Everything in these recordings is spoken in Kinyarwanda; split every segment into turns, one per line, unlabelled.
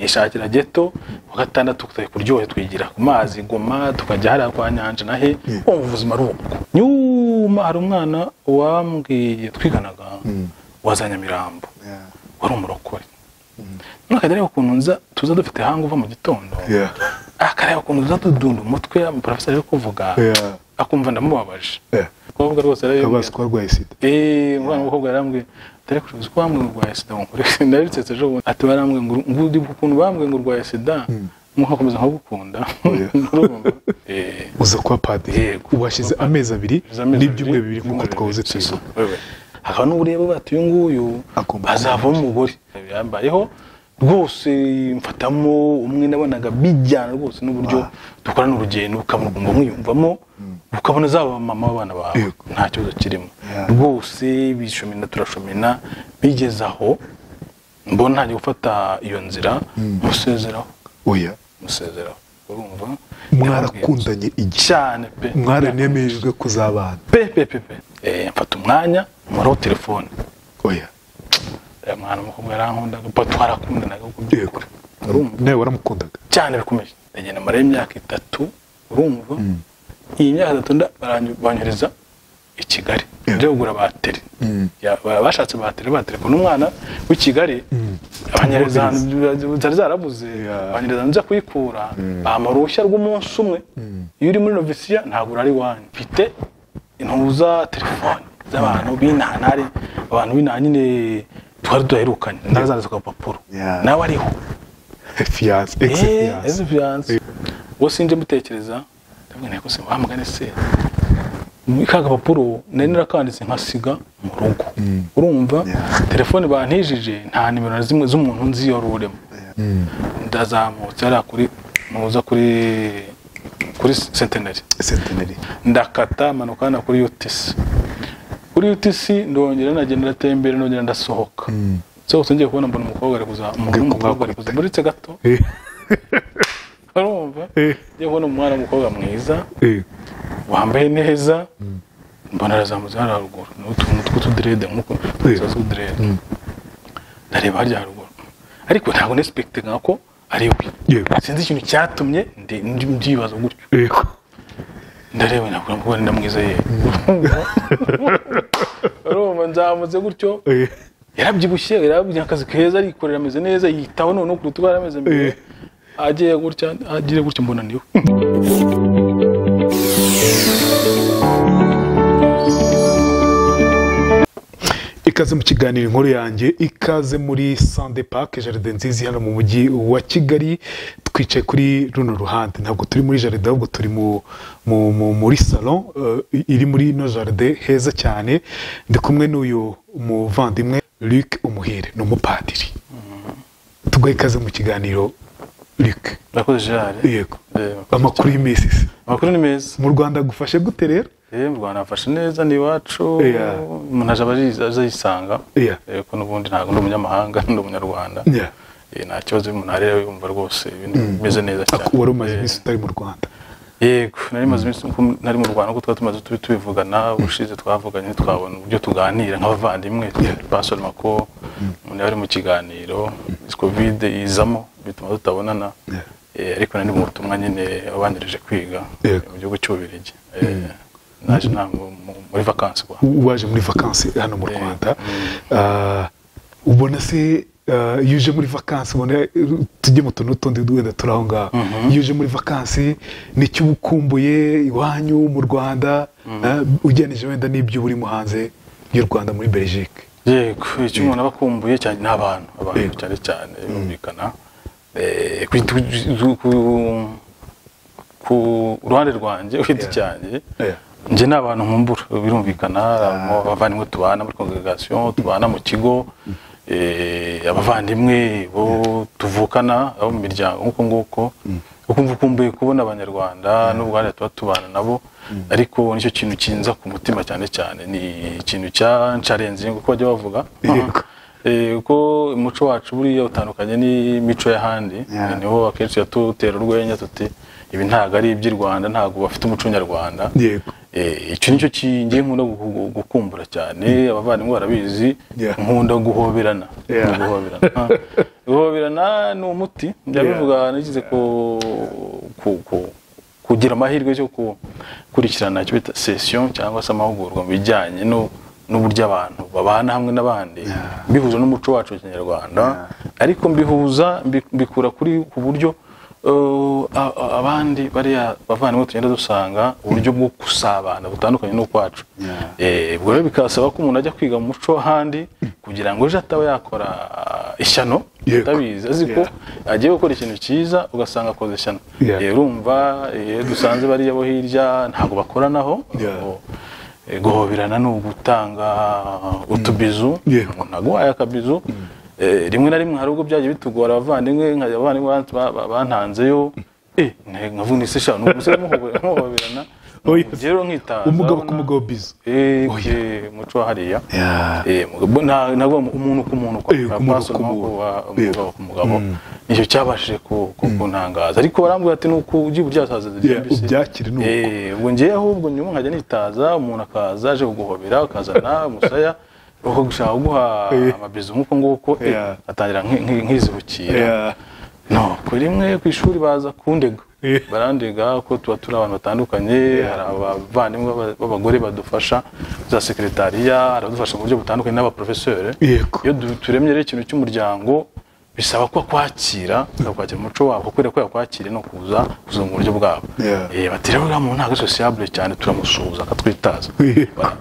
nishakira geto wa gatandatu kuryohe twigira ku mazi goma tukajya hariya kwa nyanja na he wumva ubuzima ari ubwo. Nyuma hari umwana wambwiye twiganaga wa za nyamirambo. Wari umurokore. Akajya areba ukuntu nza tuza dufite hanga uva mu gitondo. Akareba ukuntu tuza tudunda umutwe umuporofeseri ari kuvuga. Akumva ndamubabaje. Umukobwa rwose
sida
eee umwana w'umukobwa yarambwiye dore ko uzi ko bambwiye ngo urwaye sida ngo naritsetse ejo bundi. Ati barambwiye ngo uribuka ukuntu bambwiye ngo urwaye sida. Nkakomeza nkagukunda. Urumva eee
uza kuba padiri? Washyize amezi abiri? N'ibyumweru bibiri
c'est ça, wewe. hakaba n'ubureba bati uyu nguyu.
Agomba
bazavamo umugore. Yambayeho. Rwose mfatamo umwe nabonaga bijyana rwose n'uburyo dukorana urugendo ukabona ugomba mwiyumvamo ukabona zaba mama w'abana bawe. Nta kibazo kirimo. Rwose bishomina turashomina bigeze aho mbona ntajya gufata iyo nzira musezeraho.
Oya.
Musezeraho. Urumva?
Mwarakundanye
cyane pe.
Mwaranemejwe kuzabana
pe pe pe pe. Eh, mfata umwanya muraho telefone.
Oya.
Mwana umukobwa yarankundaga pa twarakundanaga ku
yego.
By'ukuri urumva
nawe waramukundaga
cyane bikomeye ndagenda mara imyaka itatu urumva? Iyi myaka itatu banyohereza i kigali. Nje kugura bateri.
Mm.
Bashatse bateri baterefona umwana w'i kigali abanyereza ahantu zari zarabuze. Abanyereza nza kuyikura bampa uruhushya rw'umunsi umwe. Iyo uri muri novisiya ntabwo urari iwanyu. Mfite intuza telefone z'abantu b'intanari abantu b'inaha nyine twari duherukanye ndazanditse ku gapapuro nawe ariho
fiyanse egisi fiyanse
ubwo sinje mutekereza ndabwira nako se wamugane se. Ka gapapuro nari narakanditse nkasiga mu rugo. Urumva?
Yeah.
telefone bantijije nta nimero na zimwe z'umuntu nzi urimo ndazamutse hariya kuri muza kuri kuri senteneri ndakata manuka hano kuri utc kuri utc ndongera nagenda ndatembera ndongera ndasohoka. Sohotse ngiye kubona mbona umukobwa ari kuza umuntu w'umukobwa ari kuza. muritse gato. Urumva ngiye kubona umwana w'umukobwa mwiza. Wambaye neza. Mbona arazamutse hariya haruguru. Ni utuntu tw'utudirede nk'uko tw'utudirede ndareba harya haruguru. Ariko ntabwo nesipekitinga ko ari we. Sinzi ikintu cyatumye ndi- ndi- mbyibaza gutyo.
Yego
nakura nabwo mvuga ni ndamwiza ye urumva nzamuze gutyo.
Eh,
yarabyibushye yarabyibushye akazi keza arikorera ameze neza yitaho noneho uko yari ameze mbere.
Eh.
agiye gutya agiye gutya mbona niwe
ikaze mu kiganiro inkuru yanjye ikaze muri sande pake jaride nziza hano mu mujyi wa kigali. Twicaye kuri runo ruhande. Ntabwo turi muri jaride ahubwo turi mu, mu, mu, muri salon eh, iri muri ino jaride heza cyane. Ndi kumwe n'uyu muvandimwe Luc umuhire ni umupadiri tuguhe ikaze mu kiganiro Luc
urakoze gerard
yego. Amakuru y'iminsi se
amakuru ni meza
mu rwanda agufashe gute rero?
Eh, mu rwanda hafashe neza ni iwacu. Umuntu azi- aza yisanga
Yeah.
Eh, n'ubundi ntabwo ndi umunyamahanga ndi umunyarwanda. Eh, nta kibazo umuntu areba yumva rwose ibintu bimeze neza cyane.
wari umaze
Eh,
iminsi utari mu rwanda.
Yego. Nari maze iminsi nari mu rwanda kuko twari tumaze tubi tubivugana ubushize twavuganye twabona uburyo tuganira nk'abavandimwe basoroma ko umuntu yari mu kiganiro covid yizamo bituma tutabonana. Eh, ariko nari mu butumwa nyine wabanjirije kwiga mu gihugu cy'ububirigi. Eh, naje mu- muri vakansi
waje muri vakansi hano mu rwanda. Ah, ubona se iyo uje muri vakansi ubona eh, tujye mu tuntu tundi wenda turi aho ngaho iyo uje muri vakansi ni cyo uba ukumbuye iwanyu mu rwanda ah, ugereranije wenda n'ibyo urimo hanze y'u rwanda muri belgique.
Yego icyo umuntu aba akumbuye cyane ni abantu abantu cyane cyane birumvikana Eh, ku- ruhande rwanjye cyanjye
Yeah.
njye ni abantu nkumbura birumvikana abavandimwe tubana muri congregation tubana mu kigo. Eh, abavandimwe bo tuvukana abo mu miryango nk'uko nguko. Ukumva ukumbuye kubona abanyarwanda n'ubwo hariya tuba tubana nabo. Ariko ni cyo kintu kinza ku mutima cyane cyane. Ni ikintu cyancarenze kuko bajya bavuga.
Yego.
Eh, kuko umuco wacu buriya utandukanye n'imico y'ahandi. Niho akenshi yatutera urwenya tuti ibi ntabwo ari iby'i rwanda ntabwo bafite umuco nyarwanda. Eh, icyo ni cyo kingiye nkunda gu- gu- gukumbura cyane abavandimwe barabizi nkunda guhoberana guhoberana ni umuti njya bivuga nagize ku, ku, ku, kugira amahirwe yo gukurikirana icyo bita session cyangwa se amahugurwa mu bijyanye no n'uburyo abantu babana hamwe n'abandi mbihuza n'umuco wacu wa kinyarwanda. Ariko mbihuza mbi- mbikura kuri ku buryo abandi bariya bavandimwe tugenda dusanga uburyo bwo gusabana butandukanye n'ukwacu. Eh, ubwo rero bikasaba ko umuntu ajya kwiga mu muco w'ahandi kugira ngo ejo ataba yakora ishyano
Yego.
utabizi azi ko agiye gukora ikintu cyiza ugasanga akoze ishyano. Eh, urumva iyo dusanze bariya bo hirya ntabwo bakoranaho eh, guhoberana ni ugutanga utubizu. Umuntu aguhaye akabizu Eh, rimwe na rimwe hari ubwo byagiye bitugora abavandimwe abavandimwe ba- ba- ba- bantanzeyo. Eh nkavuga ese sha nuko se muhoberana.
Oya.
rero nkitaza
umugabo ku mugabo
Eh, eh, umuco wa hariya. Eh, ntabwo umuntu ku muntu
Eh, umugabo ku Eh.
mugabo ni cyo cyabashije ku- kuntangaza. Ariko barambwira ati nuko ugiye uryasaza
Yeah, ubyakire ni uko.
Eh, ubwo ngewe ahubwo nyuma nkajya nitaza umuntu akaza aje kuguhobera akazana umusaya. Uko gushaka kuguha amabizu nk'uko nguko eh, atangira nki- nki- nkizibukira. No kuri rimwe ku ishuri baza kundega barandega ko tuba turi abantu batandukanye hari abavandimwe b'aba- b'abagore badufasha za sekretariya hari abadufasha mu buryo butandukanye n'abaprofeseri
Yego.
iyo turemye rero ikintu cy'umuryango bisaba ko akwakira akakwakira umuco wabo kubera ko yakwakiriye no kuza kuza mu buryo bwabo. Eh, bati rero uriya muntu ntabwo ari sociable cyane turamusuhuza akatwitaza.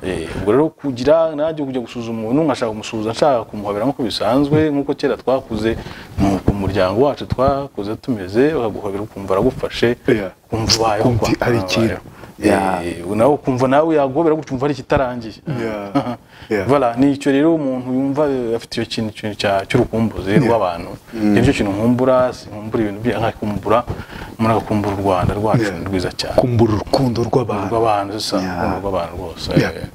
Eh, ubwo rero kugira najya kujya gusuzuma umuntu nkashaka kumusuhuza nshaka kumuhobera nk'uko bisanzwe nk'uko kera twakuze nuko umuryango wacu twakuze tumeze bakaguhobera ukumva aragufashe
Yeah.
kumva ubayeho
ari ikintu.
Eh, nawe ukumva nawe yaguhobera gutya umva ari ikitarangiye
Yeah. Yeah.
Voilà, ni icyo rero umuntu yumva afite icyo kintu cy'urukumbuzi rw'abantu. Nicyo kintu nkumbura sinkumbura ibintu bya nkakumbura umuntu agakumbura u Rwanda rwacu ni rwiza cyane.
Kumbura urukundo rw'abantu.
Rw'abantu rw'abantu rwose.
Yeah.
eh,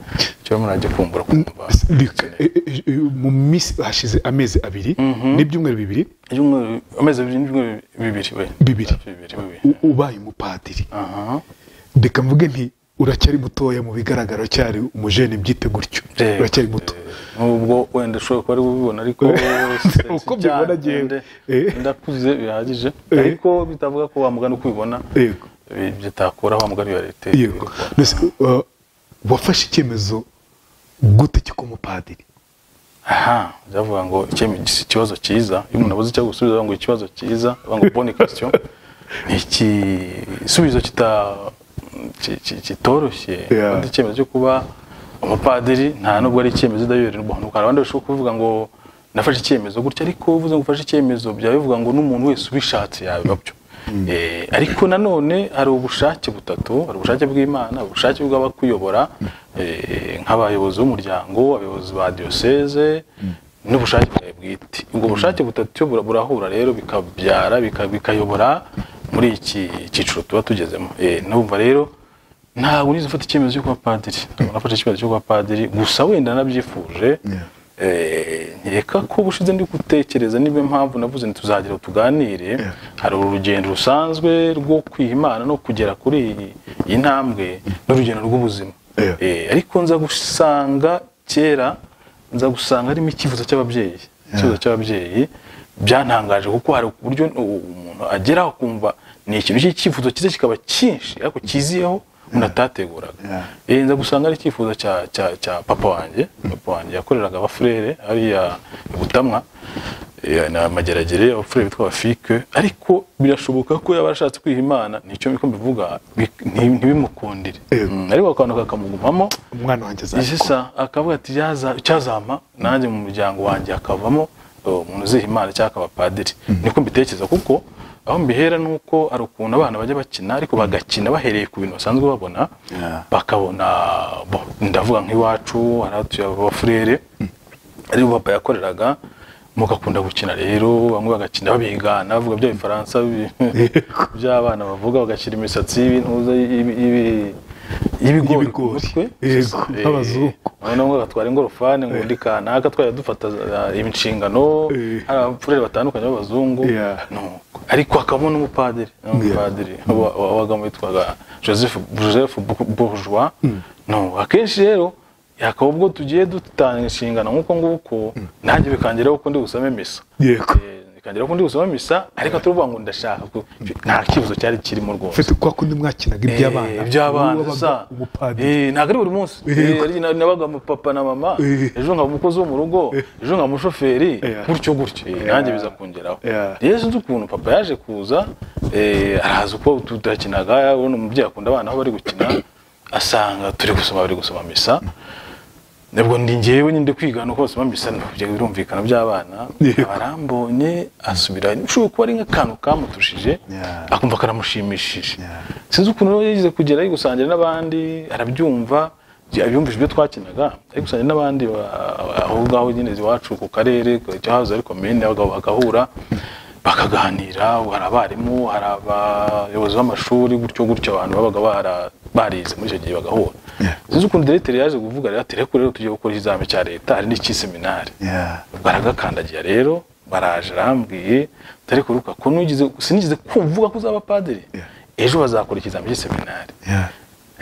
icyo umuntu ajya kumbura kumva.
Luc, eh, mu minsi hashize amezi abiri n'ibyumweru bibiri?
Amezi abiri n'ibyumweru bibiri
Bibiri. ubaye umupadiri.
Aha.
Reka mvuge nti uracyari mutoya mu bigaragara cyari umujene byite gutyo. Uracyari muto.
Nubwo wenda ushobora kuba ari bubibona ariko
Uko njyewe.
nde-
Eh.
ndakuze bihagije.
Eh.
ariko bitavuga ko wamugana uko ubibona
yego.
bi- bitakuraho wamugana ya leta.
Uh, wafashe icyemezo gute cyo kuba umupadiri
aha byavuga ngo ikibazo cyiza. Iyo umuntu abuze icyo gusubiza ngo ikibazo cyiza ngo bonne question ni igisubizo kita ki- ki- kitoroshye. Kandi icyemezo cyo kuba umupadiri nta nubwo ari icyemezo udayoberwa hari abandi bashobora kuvuga ngo nafashe icyemezo gutya. Ariko uvuze ngo ufashe icyemezo byaba bivuga ngo n'umuntu wese ubishatse yabiba byo Eh, ariko nanone hari ubushake butatu hari ubushake bw'imana ubushake bw'abakuyobora eh, nk'abayobozi b'umuryango abayobozi ba diyoseze n'ubushake bwawe bwite. Ubwo bushake butatu burahura rero bikabyara bika- bikayobora muri iki cyiciro tuba tugezemo. Eh, numva rero ntabwo nize mfata icyemezo cyo kuba padiri. Ntabwo nafashe icyemezo cyo kuba padiri. Gusa wenda nabyifuje
Yeah.
Eh, nkeka ko ubushize ndi gutekereza niba mpamvu navuze tuzagira tuganire. Hari urugendo rusanzwe rwo kwiha imana no kugera kuri iyi- ntambwe n'urugendo rw'ubuzima. Eh, ariko nza gusanga kera nza gusanga harimo icyifuzo cy'ababyeyi. Icyifuzo cy'ababyeyi. Byantangaje kuko hari uburyo umuntu ageraho akumva ni ikintu cy'icyifuzo cyiza kikaba cyinshi ariko kiziyeho umuntu atateguraga.
Yeah.
Eh, gusanga ari icyifuzo cya, papa wanjye. Papa wanjye yakoreraga abafurere hariya butamwa. Eh, na mageragere abafurere bitwa abafike ariko birashoboka ko yaba ashatse kwiha imana ni cyo niko mbivuga bi- nti- ntibimukundire. Mm, ariko akantu kakamugumamo
umwana wanjye azabikora
akavuga ati "Yaza- cyazampa nanjye mu muryango wanjye hakavamo umuntu uziha imana cyangwa akaba padiri. Niko mbitekereza kuko aho mbihera ni uko hari ukuntu abana bajya bakina ariko bagakina bahereye ku bintu basanzwe babona bakabona bo- ndavuga nk'iwacu hari hatuye abafurere ari bo papa yakoreraga mugakunda gukina rero bamwe bagakina babigana bavuga bya bifaransa bi- by'abana bavuga bagashyira imisatsi y'ibintuza y'ibi- y'ibi- y'ibigori. Eh,
nk'abazungu.
noneho ngo agatwara ingorofani ngo undi kanaka twajya dufata uh, inshingano
Eh.
hari abapfurere batandukanye b'abazungu. Ariko hakabamo n'umupadiri n'umupadiri wa- wa- wabagamo witwaga joseph joseph bourgeois. No akenshi rero hakaba ubwo tugiye dutanga inshingano nk'uko nguko nanjye bikangeraho ko ndi gusame misa
yego
Eh, bikangeraho ko ndi misa ariko turuvuga ngo ndashaka nta kibazo cyari kirimo rwose.
Ufite kwa kundi mwakinaga iby'abana.
Eh, iby'abana Eh, ntabwo ari buri munsi. Eh, nabaga papa na mama.
Eh.
ejo nkaba umukozi wo mu rugo ejo nkaba umushoferi gutyo gutyo. Eh, nanjye biza kungeraho.
Yeah.
rero sinzi ukuntu papa yaje kuza eh, araza uko tutakinaga ubona umubyeyi akunda abana aho bari gukina asanga turi gusoma bari gusoma misa. Nabwo ndi ngewe nyine kwigana uko basoma misa na byo birumvikana by'abana.
Yego.
arambonye asubira ushobora kuba ari nk'akantu kamutushije akumva karamushimishije. Sinzi ukuntu rero yigeze kugera ari gusangira n'abandi arabyumva yumvise ibyo twakinaga. Ari gusangira n'abandi ba- aho ngaho nyine iwacu ku karere cyahoze ari komine bagahura bagahura bakaganira hari abarimu hari abayobozi b'amashuri gutyo gutyo abantu babaga barize muri icyo gihe bagahura. Sinzi ukuntu diregiteri yaje kuvuga rero ati reko rero tugiye gukora ikizami cya leta. Hari n'icy'iseminari baragakandagira rero baraje arambwiye dore kuruka ko sinigeze kumvuga ko uzaba padiri. Ejo bazakora ikizami cy'iseminari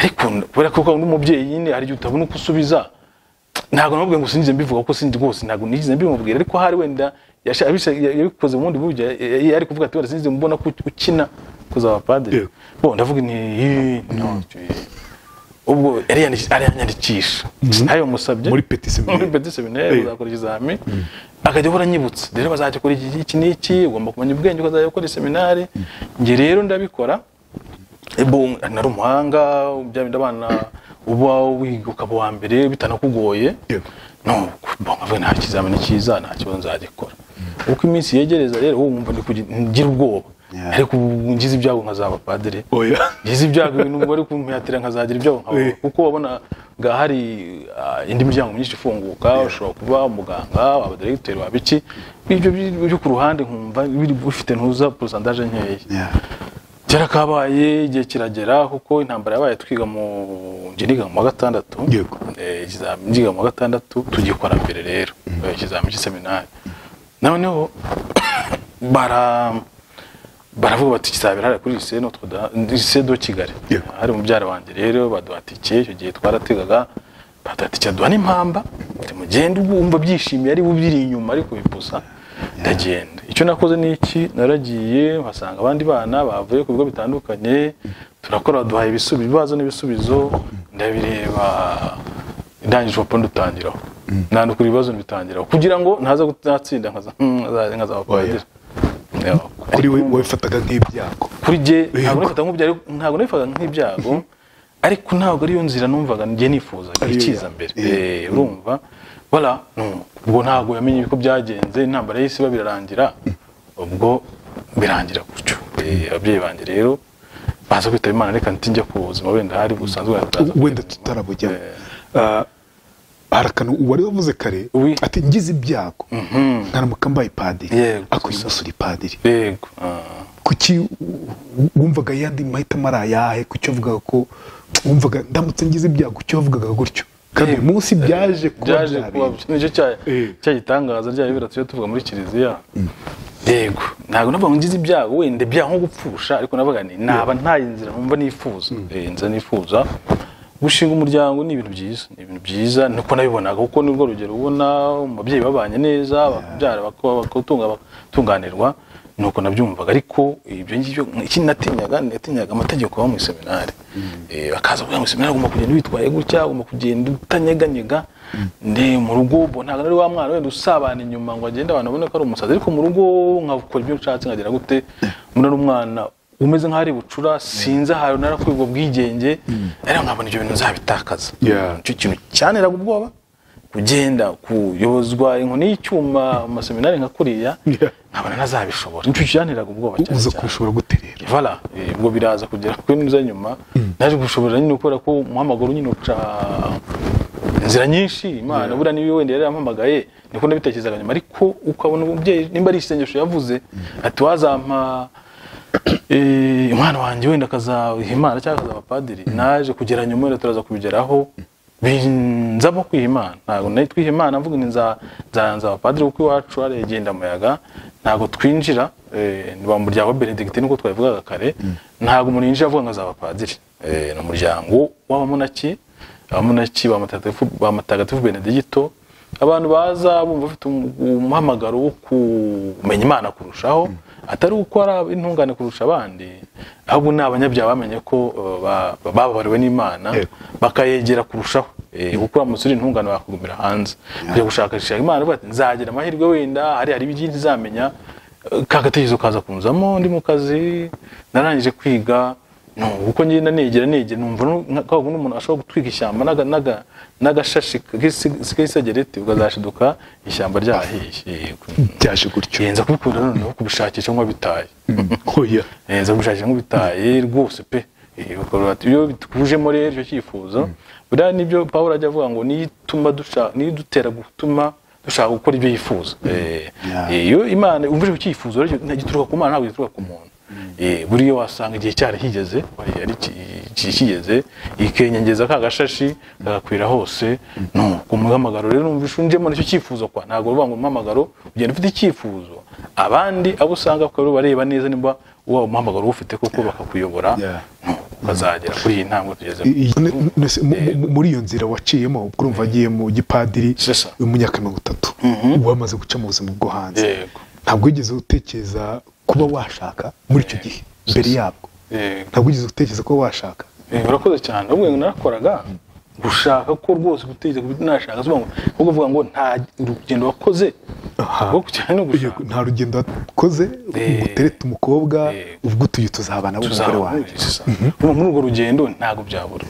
ariko kubera ko n'umubyeyi nyine hari igihe utabona uko usubiza ntabwo namubwiye ngo sinigeze mbivuga ko sindi rwose ntabwo nigeze mbimubwira. Ariko hari wenda yabikoze mu bundi buryo ya- ya- ari kuvuga ati wenda sinigeze mbona ko ukina. Kuzaba padiri
Yego.
bo ndavuga "Ih, no, ubwo yari yandiki- ari yanyandikisha ayo musabye.
Muri séminaire Eh.
uzakora ikizami akajya ahora anyibutsa rero bazajya gukora iki iki n'iki ugomba kumenya ubwenge ukazajya gukora seminari. Njye rero ndabikora. Nari umuhanga bya bindi abana uba wiga ukaba uwa mbere bitanakugoye. Nkavuga nta kizamini cyiza nta kibazo nzagikora. Uko iminsi yegereza rero wumva ngira ubwoba. Ariko ubu ngize ibyago nkazaba padiri ngize ibyago ibintu bari kumpihatira nkazagira ibyago nkaba
Eh.
kuko wabonaga hari ah, indi miryango myinshi ifunguka ushobora kuba umuganga waba diregiteri waba iki ibyo byo ku ruhande nkumva bifite ntuza porosantaje nkeya. Kera kabaye igihe kiragera kuko intambara yabaye twiga mu njye niga mu wa gatandatu. Eh, ikizami ngiga mu wa gatandatu tugikora mbere rero. Eh, ikizami cy'iseminari. Noneho bara baravuga bati kizabera hariya kuri lycée Notre Dame lycée de Kigali. Hari mubyara wanjye rero baduha tike icyo gihe twarategaga baduha tike aduha n'impamba mugende wumva byishimiye ari bubiri inyuma ariko bipusa ndagenda. Icyo nakoze ni iki? Naragiye mpasanga abandi bana bavuye ku bigo bitandukanye turakora baduhaye ibisubizo ibibazo n'ibisubizo ndabireba. Ndangije urupapuro ndutangiraho. Nandukura ibibazo mbitangiraho kugira ngo ntaza gutsinda nkaza nkaza- nkazaba padiri Yeah.
Kuri we wabifataga nk'ibyago.
Kuri jye ntabwo nk'ibyago ntabwo nabifata nk'ibyago ariko ntabwo ariyo nzira numvaga njye nifuza ikiza mbere.
Yego.
Eh, urumva? No, ubwo ntabwo yamenye uko byagenze intambara y'isi birarangira ubwo birangira gutyo. Eh, ababyeyi banjye rero baza kwitaba imana reka nti njya ku buzima wenda hari busanzwe
wenda tutarabujyamo
Eh.
Ah, hari akantu wari wavuze kare ati ngize ibyago.
Mhm.
nkaramuka mbaye padiri. Ariko uyu
gusa.
munsi uri padiri.
Yego. Ah.
kuki wumvaga yandi mahitamo ari ayahe? Kuki wavugaga ko wumvaga ndamutse ngize ibyago? Kuki wavugaga gutyo? Kandi uyu munsi byaje kuba
byaje
bya
kuba
bintu.
ni cyo cya
Eh.
cya gitangaza rya bibiri tujya tuvuga muri kiliziya. Yego. Ntabwo navuga ngo ngize ibyago wenda ibyago nko gupfusha ariko navuga ni naba ntaye inzira numva nifuza. Eh, inzira nifuza gushinga umuryango ni ibintu byiza ni ibintu byiza niko nabibonaga kuko nirwo rugero ubona umubyeyi babanye neza bakabyara batunganirwa nuko nabyumvaga. Ariko ibyo ngibyo ikindi natinyaga natinyaga amategeko yo mu iseminari. Eh, bakaza kuvuga ngo iseminari ugomba kugenda witwaye gutya ugomba kugenda utanyeganyega. Ndi mu rugo ntabwo ari wa mwana wenda usabana inyuma ngo agende abantu babone ko ari umusazi ariko mu rugo nkakora ibyo nshatse nkagira gute? Mbona ari umwana umeze nk'aho ari bucura sinzi ahantu narakuye ubwo bwigenge. Ariko nkabona ibyo bintu nzabitakaza icyo kintu cyanteraga ubwoba kugenda kuyobozwa inkoni y'icyuma mu maseminari nka kuriya nkabona ntazabishobora ni cyo cyanteraga ubwoba cyane
uza kubishobora gute rero
eh, ubwo biraza kugera kuri niza nyuma. Naje gushobora nyine kubera ko umuhamagaro nyine uca inzira nyinshi. Imana buriya niba wenda yari yampamagaye niko nabitekerezaga nyuma. Ariko ukabona umubyeyi nimba ari isengesho yavuze ati wazampa umwana wanjye wenda akazaha imana cyangwa akazaba padiri naje kugera nyuma wenda turaza kubigeraho binzamo kwiha imana. Ntabwo nari twiha imana mvuga ngo nza nza- nzaba padiri kuko iwacu hari igenda muyaga ntabwo twinjira eh, ni wa muryango wa benedictine nk'uko twabivugaga kare ntabwo umuntu yinjira avuga ngo azaba padiri. Eh, ni umuryango w'abamunaki abamunaki ba mutagatifu benedicto abantu baza bumva bafite um- umuhamagaro wo kumenya imana kurushaho atari uko ari intungane kurusha abandi ahubwo ni abanyabyaha bamenye ko uh, ba- ba- bababariwe n'imana bakayegera kurushaho. Eh, kuko uramutse uri intungane wakugumira hanze. Kujya gushakisha imana nzagira amahirwe wenda hari hari ibyo ntizamenya Eh, ka gatekerezo kaza kunzamo ndi mu kazi narangije kwiga no uko ngenda negera negera numva kundi umuntu ashobora gutwika ishyamba n'aga- n'aga- n'agashashi k'isegereti ukazashiduka ishyamba ryahiye
byaje gutyo.
Yenza kubikunda noneho kubishakisha nk'uwabitaye
oya.
Yenza kubishakisha nk'ubitaye rwose pe. Iyo bitujemo rero icyo cyifuzo buriya nibyo pawulo ajya avuga ngo niyo ituma niyo idutera gutuma dushaka gukora ibyo yifuza.
Yeah.
eh, iyo imana umvise ku cyifuzo rero gituruka ku mana ntabwo gituruka ku muntu buriya wasanga igihe cyari kigeze ikenyengeza ka gashashi kagakwira hose. No ku muhamagaro rero numvise unjemo ni cyo cyifuzo kwa. Ntabwo uvuga ngo umuhamagaro ugenda ufite icyifuzo. Abandi abo usanga bareba neza niba uwo muhamagaro ufite koko bakakuyobora. Ukazagera kuri iyi ntambwe
mu- mu- muri iyo nzira waciyemo urumva agiye mu gipadiri myaka mirongo itatu. Wamaze guca mu buzima bwo hanze. Ntabwo wigeze utekereza kuba washaka muri icyo gihe mbere yabwo. Ntabwo wigeze utekereza kuba washaka.
Urakoze cyane. Ngo narakoraga gushaka ko rwose gutekereza byo nashaka ahubwo uvuga ngo nta urugendo wakoze. Rwo kujyana no gushaka
nta rugendo wakoze
Eh.
ngo uterete umukobwa
Eh.
ubwo utuye tuzabana n'umugore wanjye.
Tuzaba muri urwo rugendo ntabwo byabura.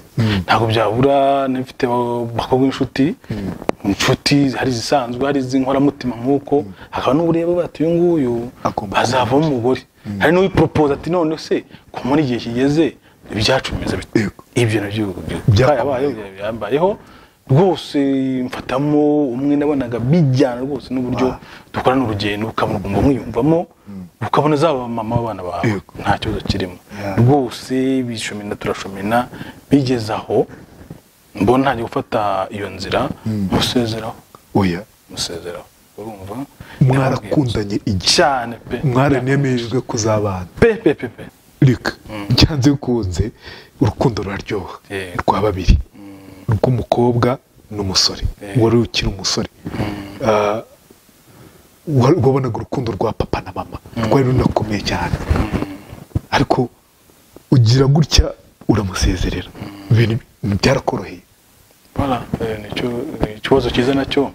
Ntabwo byabura nifite abakobwa inshuti inshuti hari izisanzwe hari iz'inkoramutima nk'uko. Hakaba n'ubureba bati uyu nguyu
Agomba
azavamo umugore. Hari n'uwiporopoza ati none se ko muri igihe kigeze ibyacu bimeze ibyo na byo
Byabaye.
byabayeho rwose mfatamo umwe nabonaga bijyana rwose n'uburyo dukorana urugendo ukabona mwiyumvamo ukabona zaba mama w'abana bawe. Nta kibazo kirimo. Rwose bishomina turashomena bigeze aho mbona ntangiye gufata iyo nzira musezeraho.
Oya.
Musezeraho. Urumva?
Mwarakundanye
cyane pe.
Mwaranemejwe kuzabana
pe pe pe pe.
Reka byanze bikunze urukundo ruraryoha. Rwa babiri. Rw'umukobwa n'umusore.
Yego.
wari ukiri umusore. Ah, wabonaga urukundo rwa papa na mama. Rwari runakomeye cyane. Ariko ugira gutya uramusezerera. Ibintu byarakoroheye.
Eh, nicyo ikibazo cyiza nacyo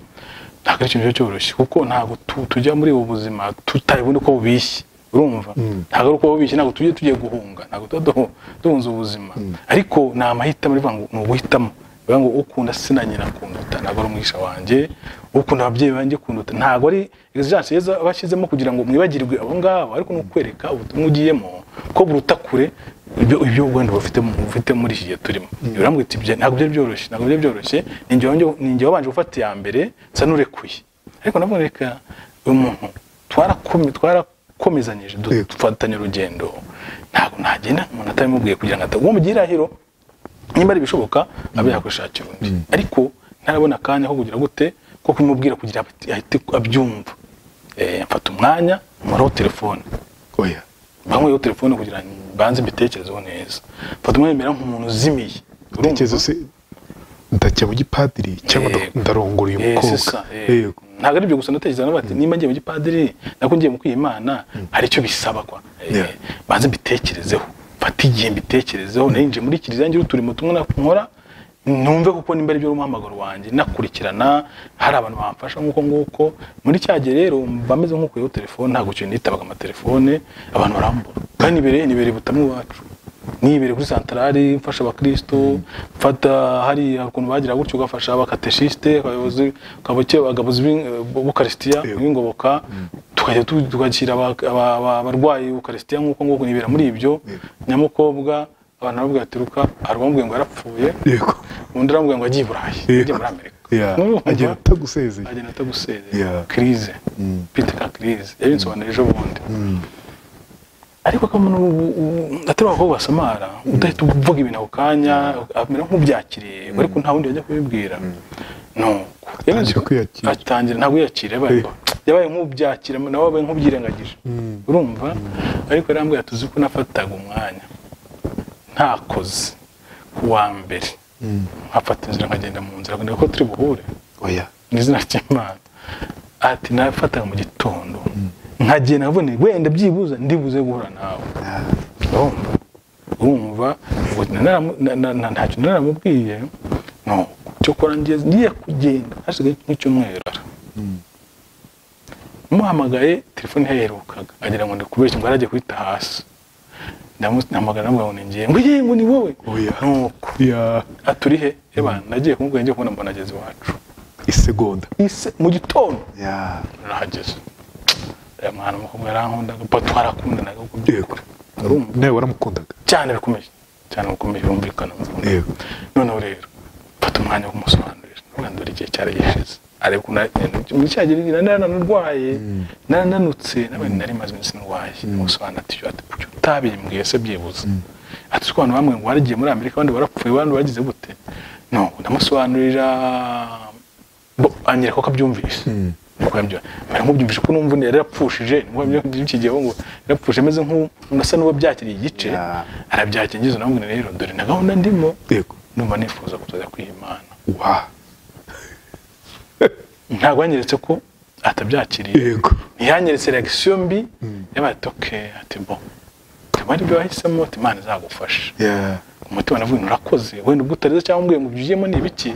ntabwo ari ikintu cyoroshye. Kuko ntabwo tujya muri ubu buzima tutabibona uko bubishye. Urumva? Ntabwo ari uko bubishye ntabwo tujye tugiye guhunga. Ntabwo tuba duhunze ubuzima. Ariko ni amahitamo ni uguhitamo bivuga ngo ukunda se na nyina kunduta ntabwo ari umwisha wanjye. Ukunda ababyeyi banjye kunduta ntabwo ari exigence yeza bashyizemo kugira ngo mwibagirwe abo ngabo. Ariko ni ukwereka ubutumwa ugiyemo ko buruta kure ibyo ibyo wenda bufite muri iki gihe turimo. Urambwira uti "Bya- ntabwo byari byoroshye ntabwo byari byoroshye. Ni njye wabanje gufata iya mbere nsa n'urekuye. Ariko nabwo reka uyu muntu twarakomezanyije dufatanya urugendo. Ntabwo nagenda umuntu atabimubwiye kugira ngo atagwa mu gihirahiro niba ari ibishoboka abe yakwishakira undi. Ariko ntarabona akanya ko kugira gute ko kumubwira kugira ahite abyumva Eh, mfata umwanya muraho telefone.
Oya.
Banyweho telefone kugira ngo mbanze mbitekerezeho neza. Mfata umwanya mbera nk'umuntu uzimiye.
Ndajya mu gipadiri cyangwa ndarongora uyu mukobwa
ntabwo ari ibyo gusa ndatekereza nawe ati nimba ngiye mu gipadiri nako ngiye mu kwiyimana hari icyo bisaba kwa. Eh,
Yeah.
banze mbitekerezeho. Mfate igihe mbitekerezeho narinjiye muri kiliziya ngira uturimo tumwe na nkora numve kuko nimba ari byo umuhamagaro wanjye. Nakurikirana hari abantu bamfasha nk'uko nguko. Muri cya gihe rero mba meze nk'ukuyeho telefone ntabwo ikintu nitabaga amatelefone abantu barambura. Kandi nibereye nibereye butamwe iwacu. Nibereye kuri santarari mfasha abakristo mfata hari ukuntu bagira gutyo ugafasha abakateshiste abayobozi abayobozi b'ukarisitiya b'ingoboka aba- aba- abarwayi ukarisitiya nk'uko nguko nibera muri ibyo nyamukobwa abantu baravuga ati ruka hari uwamubwiye ngo yarapfuye? Undi aramubwira ngo agiye i burayi agiye muri amerika.
Agenda atagusezeye.
agenda atagusezeye. Kirize pite ka kirize yabinsobanurira ejo bundi. Ariko ko umuntu atari abakobwa basamara udahita uvuga ibintu ako kanya amera nk'ubyakiriye ariko nta wundi wajya kubibwira.
Atangira
ntabwo yiyakira yabaye nk'ubyakira nawe wabaye nk'ubyirengagije urumva? Ariko yarambwiye ati uzi ko nafataga umwanya? Ntakoze. Ku wa mbere. Nkafata inzira nkagenda mu nzira ngo ko turi buhure.
Oya.
Mu izina ry'imana. Ati nafataga mu gitondo. Nkagenda nkabona wenda byibuze ndibuze guhura nawe. Urumva? Urumva? Na- ntacyo naramubwiye no. Cyokora ngiye ngiye kugenda. Hasigaye nk'icyumweru muhamagaye telefone yaherukaga agira ngo ndi kubeshya ngo aragiye kubita hasi. Ndamuhamagara ngo ngiye ngo ye ngo ni wowe? Nuko.
Ya
aturi he? Eba nagiye kumubwira ngiye kubona mbona ageze iwacu.
Isegonda.
Ise mu gitondo.
Ya.
Narahageze aya mwana umukobwa yarankundaga pa twarakundanaga kuko urumva
nawe waramukundaga?
Cyane bikomeye cyane bikomeye birumvikana noneho rero mfata umwanya wo kumusobanurira. Ndora igihe cyari gishize areba ukuntu muri cya gihe naranarwaye narananutse nawe nari maze iminsi ndwaye musobanura ati ati kuki utabimbwiye se byibuze ati ko abantu bamwe ngo waragiye muri amerika abandi barapfuye abandi bagize gute no ndamusobanurira anyereka ko abyumvise. Yabyumvise mbere nk'ubyumvise ko numva yarapfushije by'iki gihe ngo yarapfushije ameze nk'unasa n'uwabyakiriye igice.
Ya.
arabyakira ngize namubwira rero dore na gahunda ndimo. Numva nifuza kuzajya kwiha imana
wa.
Ntabwo yanyeretse ko atabyakiriye.
Yego.
Ntiyanyeretse reagisiyo mbi yabaye ati bo tukaba ari byo wahisemo ati imana izagufasha umutima navuga ngo urakoze. Wenda ubwo utarize cyangwa umbwiye ngo byujyemo ni ibiki?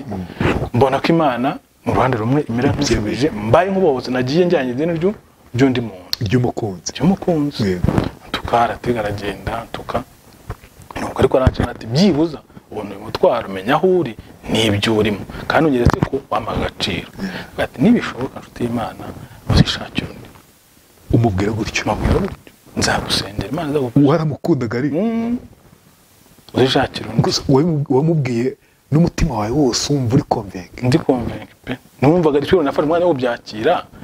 Mbona ko imana mu ruhande rumwe imera nk'isubije mbaye nk'ubuhobozi nagiye njyanye idini ryo ry'undi muntu
ry'umukunzi.
Ry'umukunzi.
Yego.
tuka aratega aragenda tuka nuko ariko aracana ati byibuza. Ubona uyu mutwaro umenya aho uri n'ibyo urimo. Kandi ugeretse ko wampa agaciro. Ati nibishoboka nshuti y'imana uzishakira undi.
Umubwira gutyo.
Mabwira gutyo. Nzagusengera imana izagufasha
waramukundaga ari?
Mm. uzishakira undi.
Wamubwiye n'umutima wawe wose wumva uri konvenga
ndi konvenke pe. Numvaga rero nafashe umwanya wo kubyakira. eh,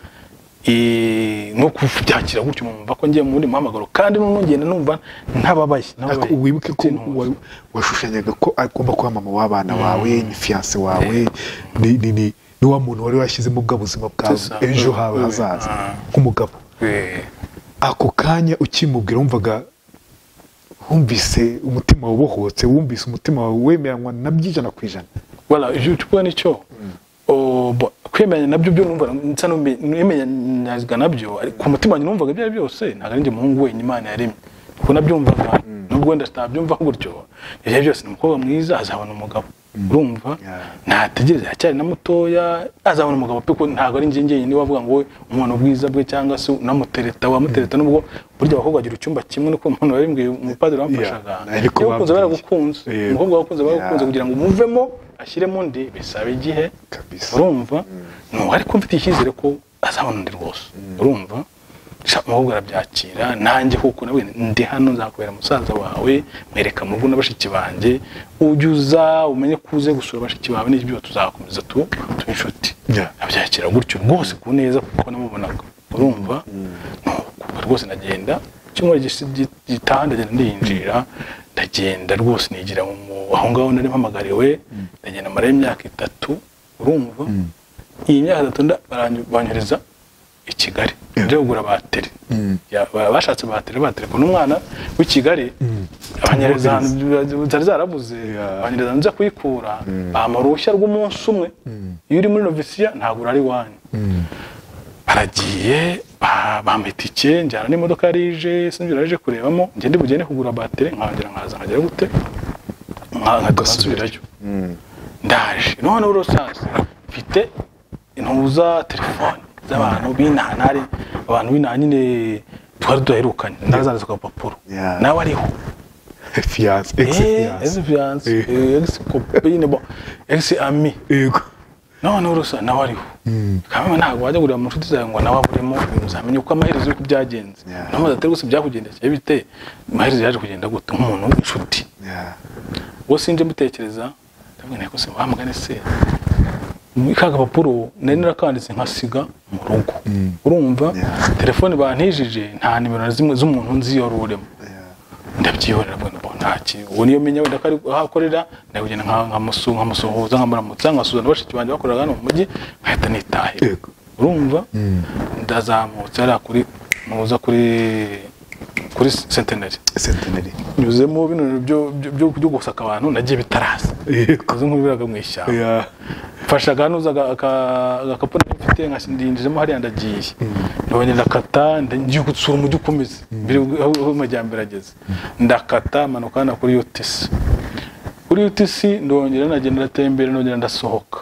no kubyakira gutyo numva ko ngiye mu wundi muhamagaro. Kandi noneho ngenda numva ntababaye
wibuke ko washushanyaga ko agomba kuba mama w'abana bawe ni fiyanse wawe ni ni wa muntu wari washyizemo bwa buzima bwawe ejo hawe
oui,
hazaza.
Ah.
nk'umugabo.
Eh,
ako kanya ukimubwira wumvaga wumvise umutima wabohotse wumvise umutima wawe wemeranywa na by'ijana ku ijana.
Voilà icyo ni cyo Oh, kwemeranya na byo byo numva nsa n'umenyanyazwa na byo ku mutima wanjye numvaga ibyo ari byo byose ntabwo ari njye muhungu wenyine imana yaremye. Kuko nabyumvaga nubwo wenda sitabyumva gutyo ibyo byose ni umukobwa mwiza azabona umugabo. Urumva?
Yeah.
ntategereze aracyari na mutoya azabona umugabo pe ko ntabwo ari njye njyenyine wavuga ngo we umwana ubwiza bwe cyangwa se unamutereta wamutereta nubwo burya abakobwa bagira icyumba kimwe nuko umuntu wabimbwiye umupadiri
ariko
iyo
babwiye.
baragukunze. Umukobwa wakunze baragukunze kugira ngo umuvemo ashyiremo undi bisaba igihe
Kabisa.
urumva no ariko mfite icyizere ko azabona undi rwose. Urumva Sha, umukobwa arabyakira nanjye kuko nawe ndi hano nzakubera musaza wawe mwereka mu rugo na bashiki banjye ujye uza umenye ko uze gusura bashiki bawe n'ibyo tuzakomeza tu tuba inshuti. Abyakira gutyo rwose ku neza kuko namubonaga. Urumva? Kuva rwose ndagenda icyumweru gisi- gi- gitaha ndagenda ndiyinjira ndagenda rwose nigira aho ngaho nari mpamagariwe ndagenda marayo imyaka itatu urumva? Iyi myaka itatu banyohereza i Kigali. Nje kugura bateri. Ba- bashatse bateri bateri. Ko n'umwana w'i Kigali abanyereza ahantu zari zarabuze. Abanyereza nza kuyikura. Bampa uruhushya rw'umunsi umwe. Iyo uri muri novisiya ntabwo urari iwanyu. Baragiye ba- bampa itike njyana n'imodoka yari ije sinzi yari kurebamo ngende bugende kugura bateri nkahagera nkaza nkagera gute? Nka- nkahita nsubirayo ndaje. Noneho urosasi mfite intuza telefone z'abantu b'intanare abantu b'intanare nyine twari duherukanye. Ndazanditse ku gapapuro. Nawe ariho.
Fiyanse egisi fiyanse
egifiyanse
Eh.
egisi kopine bo egisi ami
yego
noneho urusa nawe ariho kamwe ntabwo wajya kureba mu nshuti zawe ngo nawe aburemo uzamenye uko amaherezo y'uko byagenze. Namaze atari gusa byakugendekeye bite? Amaherezo yaje kugenda gute? Nk'umuntu w'inshuti uwo sinje mutekereza ndabwira nteko se wamugane se. Ka gapapuro nari narakanditse nkasiga mu rugo. Urumva?
Yeah.
telefone bantijije nta nimero na zimwe z'umuntu nzi yari urimo ndabyihorera mbona mbona nta kintu uwo niyo menya wenda ko ari aho akorera ndagenda nka- nkamusu- nkamusuhuza nkamuramutsa nkasuhuza na bashiki banjye bakoreraga hano mu mujyi nkahita nitahira. Urumva? Ndazamutse hariya kuri muza kuri kuri centenary
senteneri
nyuzemo bino byo gusaka abantu nagiye bitaraza.
Yego.
Koze nk'ubiraga mu ishyamba.
Ya.
mfashe aganuza aga- aka- agakapu nari mfite nkasindinjijemo hariya ndagiye. Ndabonye ndakata nda- ngiye gutsura umujyi ukomeze. Aho amajyambere ageze ndakata manuka hano kuri UTC kuri UTC ndongera nagenda ndatembera ndongera ndasohoka.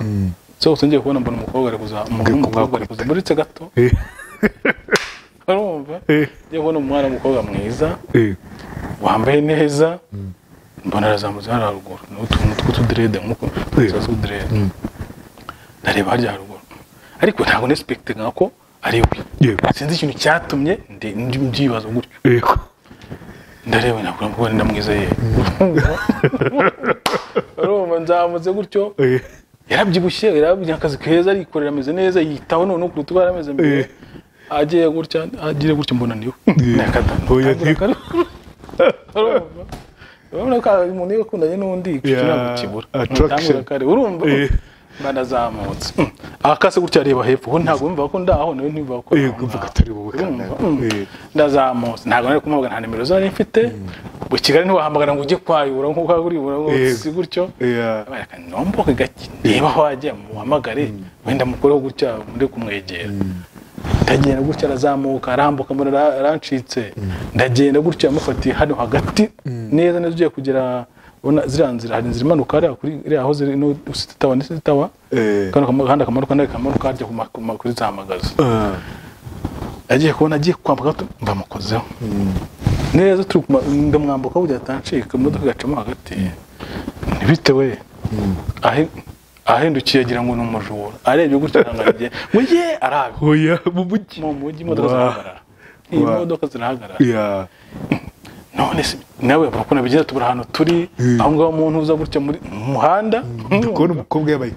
Sohotse ngiye kubona mbona umukobwa ari kuza umuntu w'umukobwa ari kuza. Muritse gato.
Eh,
urumva?
Eh,
ngiye kubona umwana w'umukobwa mwiza.
Eh.
wambaye neza. Mbona arazamutse hano haruguru. Ni utuntu tw'utudirede nk'uko tuzazi utudirede ndareba harya haruguru. Ariko ntabwo nesipekitinga ko ari we
Yego.
sinzi ikintu cyatumye ndi- ndi- mbyibaza gutyo
Yego.
ndareba nabwo mvuga ni ndamwiza ye. Urumva nzamutse gutyo.
Eh,
yarabyibushye yarabyibushye akazi keza arikorera ameze neza yitaho noneho ku rutugu yarameze mbere
Eh.
agiye gutya agiye gutya mbona ni we nakadana
Oya,
Ntangura kare. urumva urabona ko umuntu iyo akundanye n'undi icyo
Yeah,
ntabwo kibura
attraction.
Ntangura kare urumva
Eh.
Banazamutse Mm. akase gutya areba hepfo ko ntabwo wumva ko ndaho nawe ntiba ko
atari wowe.
Mm.
Eh.
ndazamutse. Ntabwo nari kumuhamagara nta nimero zari mfite. Mu kigali ntiwahamagara ngo ujye kwayura nk'uko uribura
Eh.
si gutyo. Nomboke gake. Niba wajya muhamagare. Wenda mukoreho gutya muri kumwegera. Ndagenda gutya arazamuka arambuka ara- arancitse ndagenda gutya amufatiye hano hagati. Neza neza ugiye kugera ziriya nzira hari inzira imanuka hariya kuri iriya aho ziri no usitawa n'isitawa
Eh.
kano gahanda kamanuka n'aka kamanuka ma- kuri za magazo
Ah.
agiye kubona agiye kwambuka mbamukozeho neza turi ndamwambuka burya atancika imodoka igacamo hagati. Ntibite we? Ahe- ahindukiye agira ngo ni umujura. Arebye gutya ngo ye arabe.
Oya, mu mujyi.
mu imodoka zirahagarara. Iyi modoka zirahagarara. None se nawe bavuga ko nabigenza tubura ahantu turi
Mm.
aho ngaho umuntu uza gutya muri mu muhanda
Ndi kubona umukobwa yabaye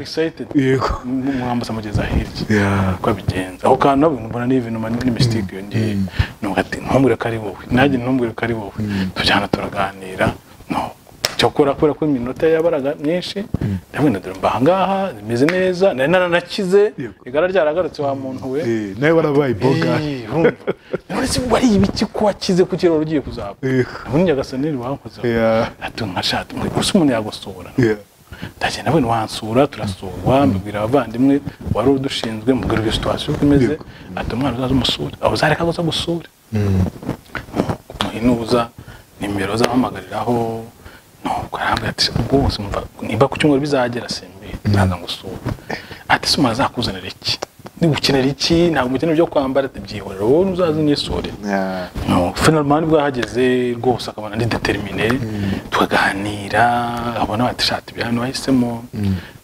excited. Yego.
mwambuza amugeza hirya
Ya.
uko abigenza aho kantu nabwo mbona ni ibintu mani n'imisitike yongeye. Nuvuga ati ntumbwire ko ari wowe. Nanjye ntumbwire ko ari wowe. Tujyana turaganira. No cyokora kubera ko iminota yabaraga myinshi ndabona dore mba ahangaha bimeze neza nari naranakize. Igara ryaragarutse wa muntu we.
Eh, nawe warabaye boga.
Eh, urumva none se wariye ibiki ko wakize ku kiraro ugiye kuzaba ubundi nyagasani wankozeho
Ya.
ati nkashati gusa umuntu yagusura
Ya.
ndagenda wenda wansura turasurwa mbibwira abavandimwe wari udushinzwe mubwira iyo situwasiyo uko imeze ati umwana uzaza umusure. Aho uzareka aza gusure muhinuza nimero zahamagariraho nuko arambwira ati mva nimba ku cyumweru bizagera simbi nzaza ngusura ati se umuntu azakuzanira iki? Niba ukenera iki? Ntabwo umukenera ibyo kwambara? Ati byihorera wowe uzaze unyisure finalmente bwahageze rwose akabona ndi determine tukaganira abona bati shati ibya hano wahisemo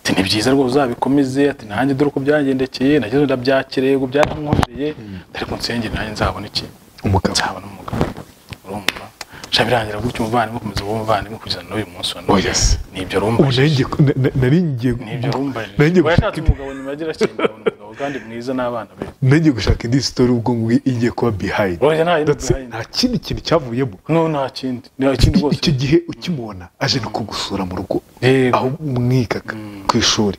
ati ni byiza rwose uzabikomeze ati nanjye dore uko byagendekeye nageze ndabyakiriye yego byarankoreye ariko nsengere nanjye nzabona iki? Nzabona umugabo. Birangira gutyo umuvandimwe ukomeza uwo muvandimwe kugeza n'uyu munsi wa
Oh,
none
yes.
nibyo rumbaje.
Nari ngiye na- nari ngiye
nibyo rumbaje.
nari ngiye gushaka
umugabo nyuma agira umugabo kandi mwiza n'abana be.
nari ngiye gushaka indi story ubwo ngo igiye kuba behind.
oya nta yindi
That's nta kindi kintu cyavuyemo.
No nta kindi. Nta kindi rwose
icyo gihe ukimubona aje no kugusura mu rugo. Aho mwigaga ku ishuri.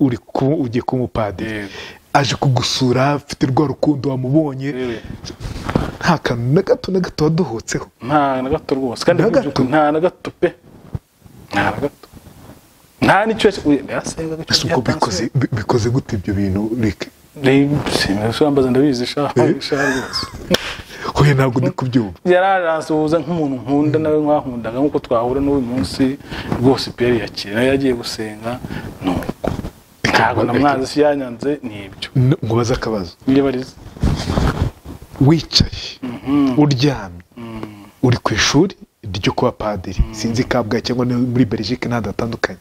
Uri ugiye kuba umupadiri
Yego.
Aje kugusura afite rwa rukundo wamubonye. Nta kantu na gato na gato waduhotseho
nta na gato rwose. Kandi nta na gato pe. Nta na gato. Nta n'icyo
ese ubwo bikoze bi- bikoze gute ibyo bintu rike
mbaza ndabizi sha
Eh? hoye ntabwo ndi kubyumva.
Yararansuhuza nk'umuntu nkunda nawe nkwakundaga nk'uko twahura n'uyu munsi. Rwose peri yakira nawe yagiye gusenga. Nuko. Ntabwo namwanze. si yanyanze ni ibyo.
N- nkubaze akabazo. Wicaye uryamye uri ku ishuri ryo kuba padiri. Sinzi kabgayi cyangwa muri belgique n'ahandi hatandukanye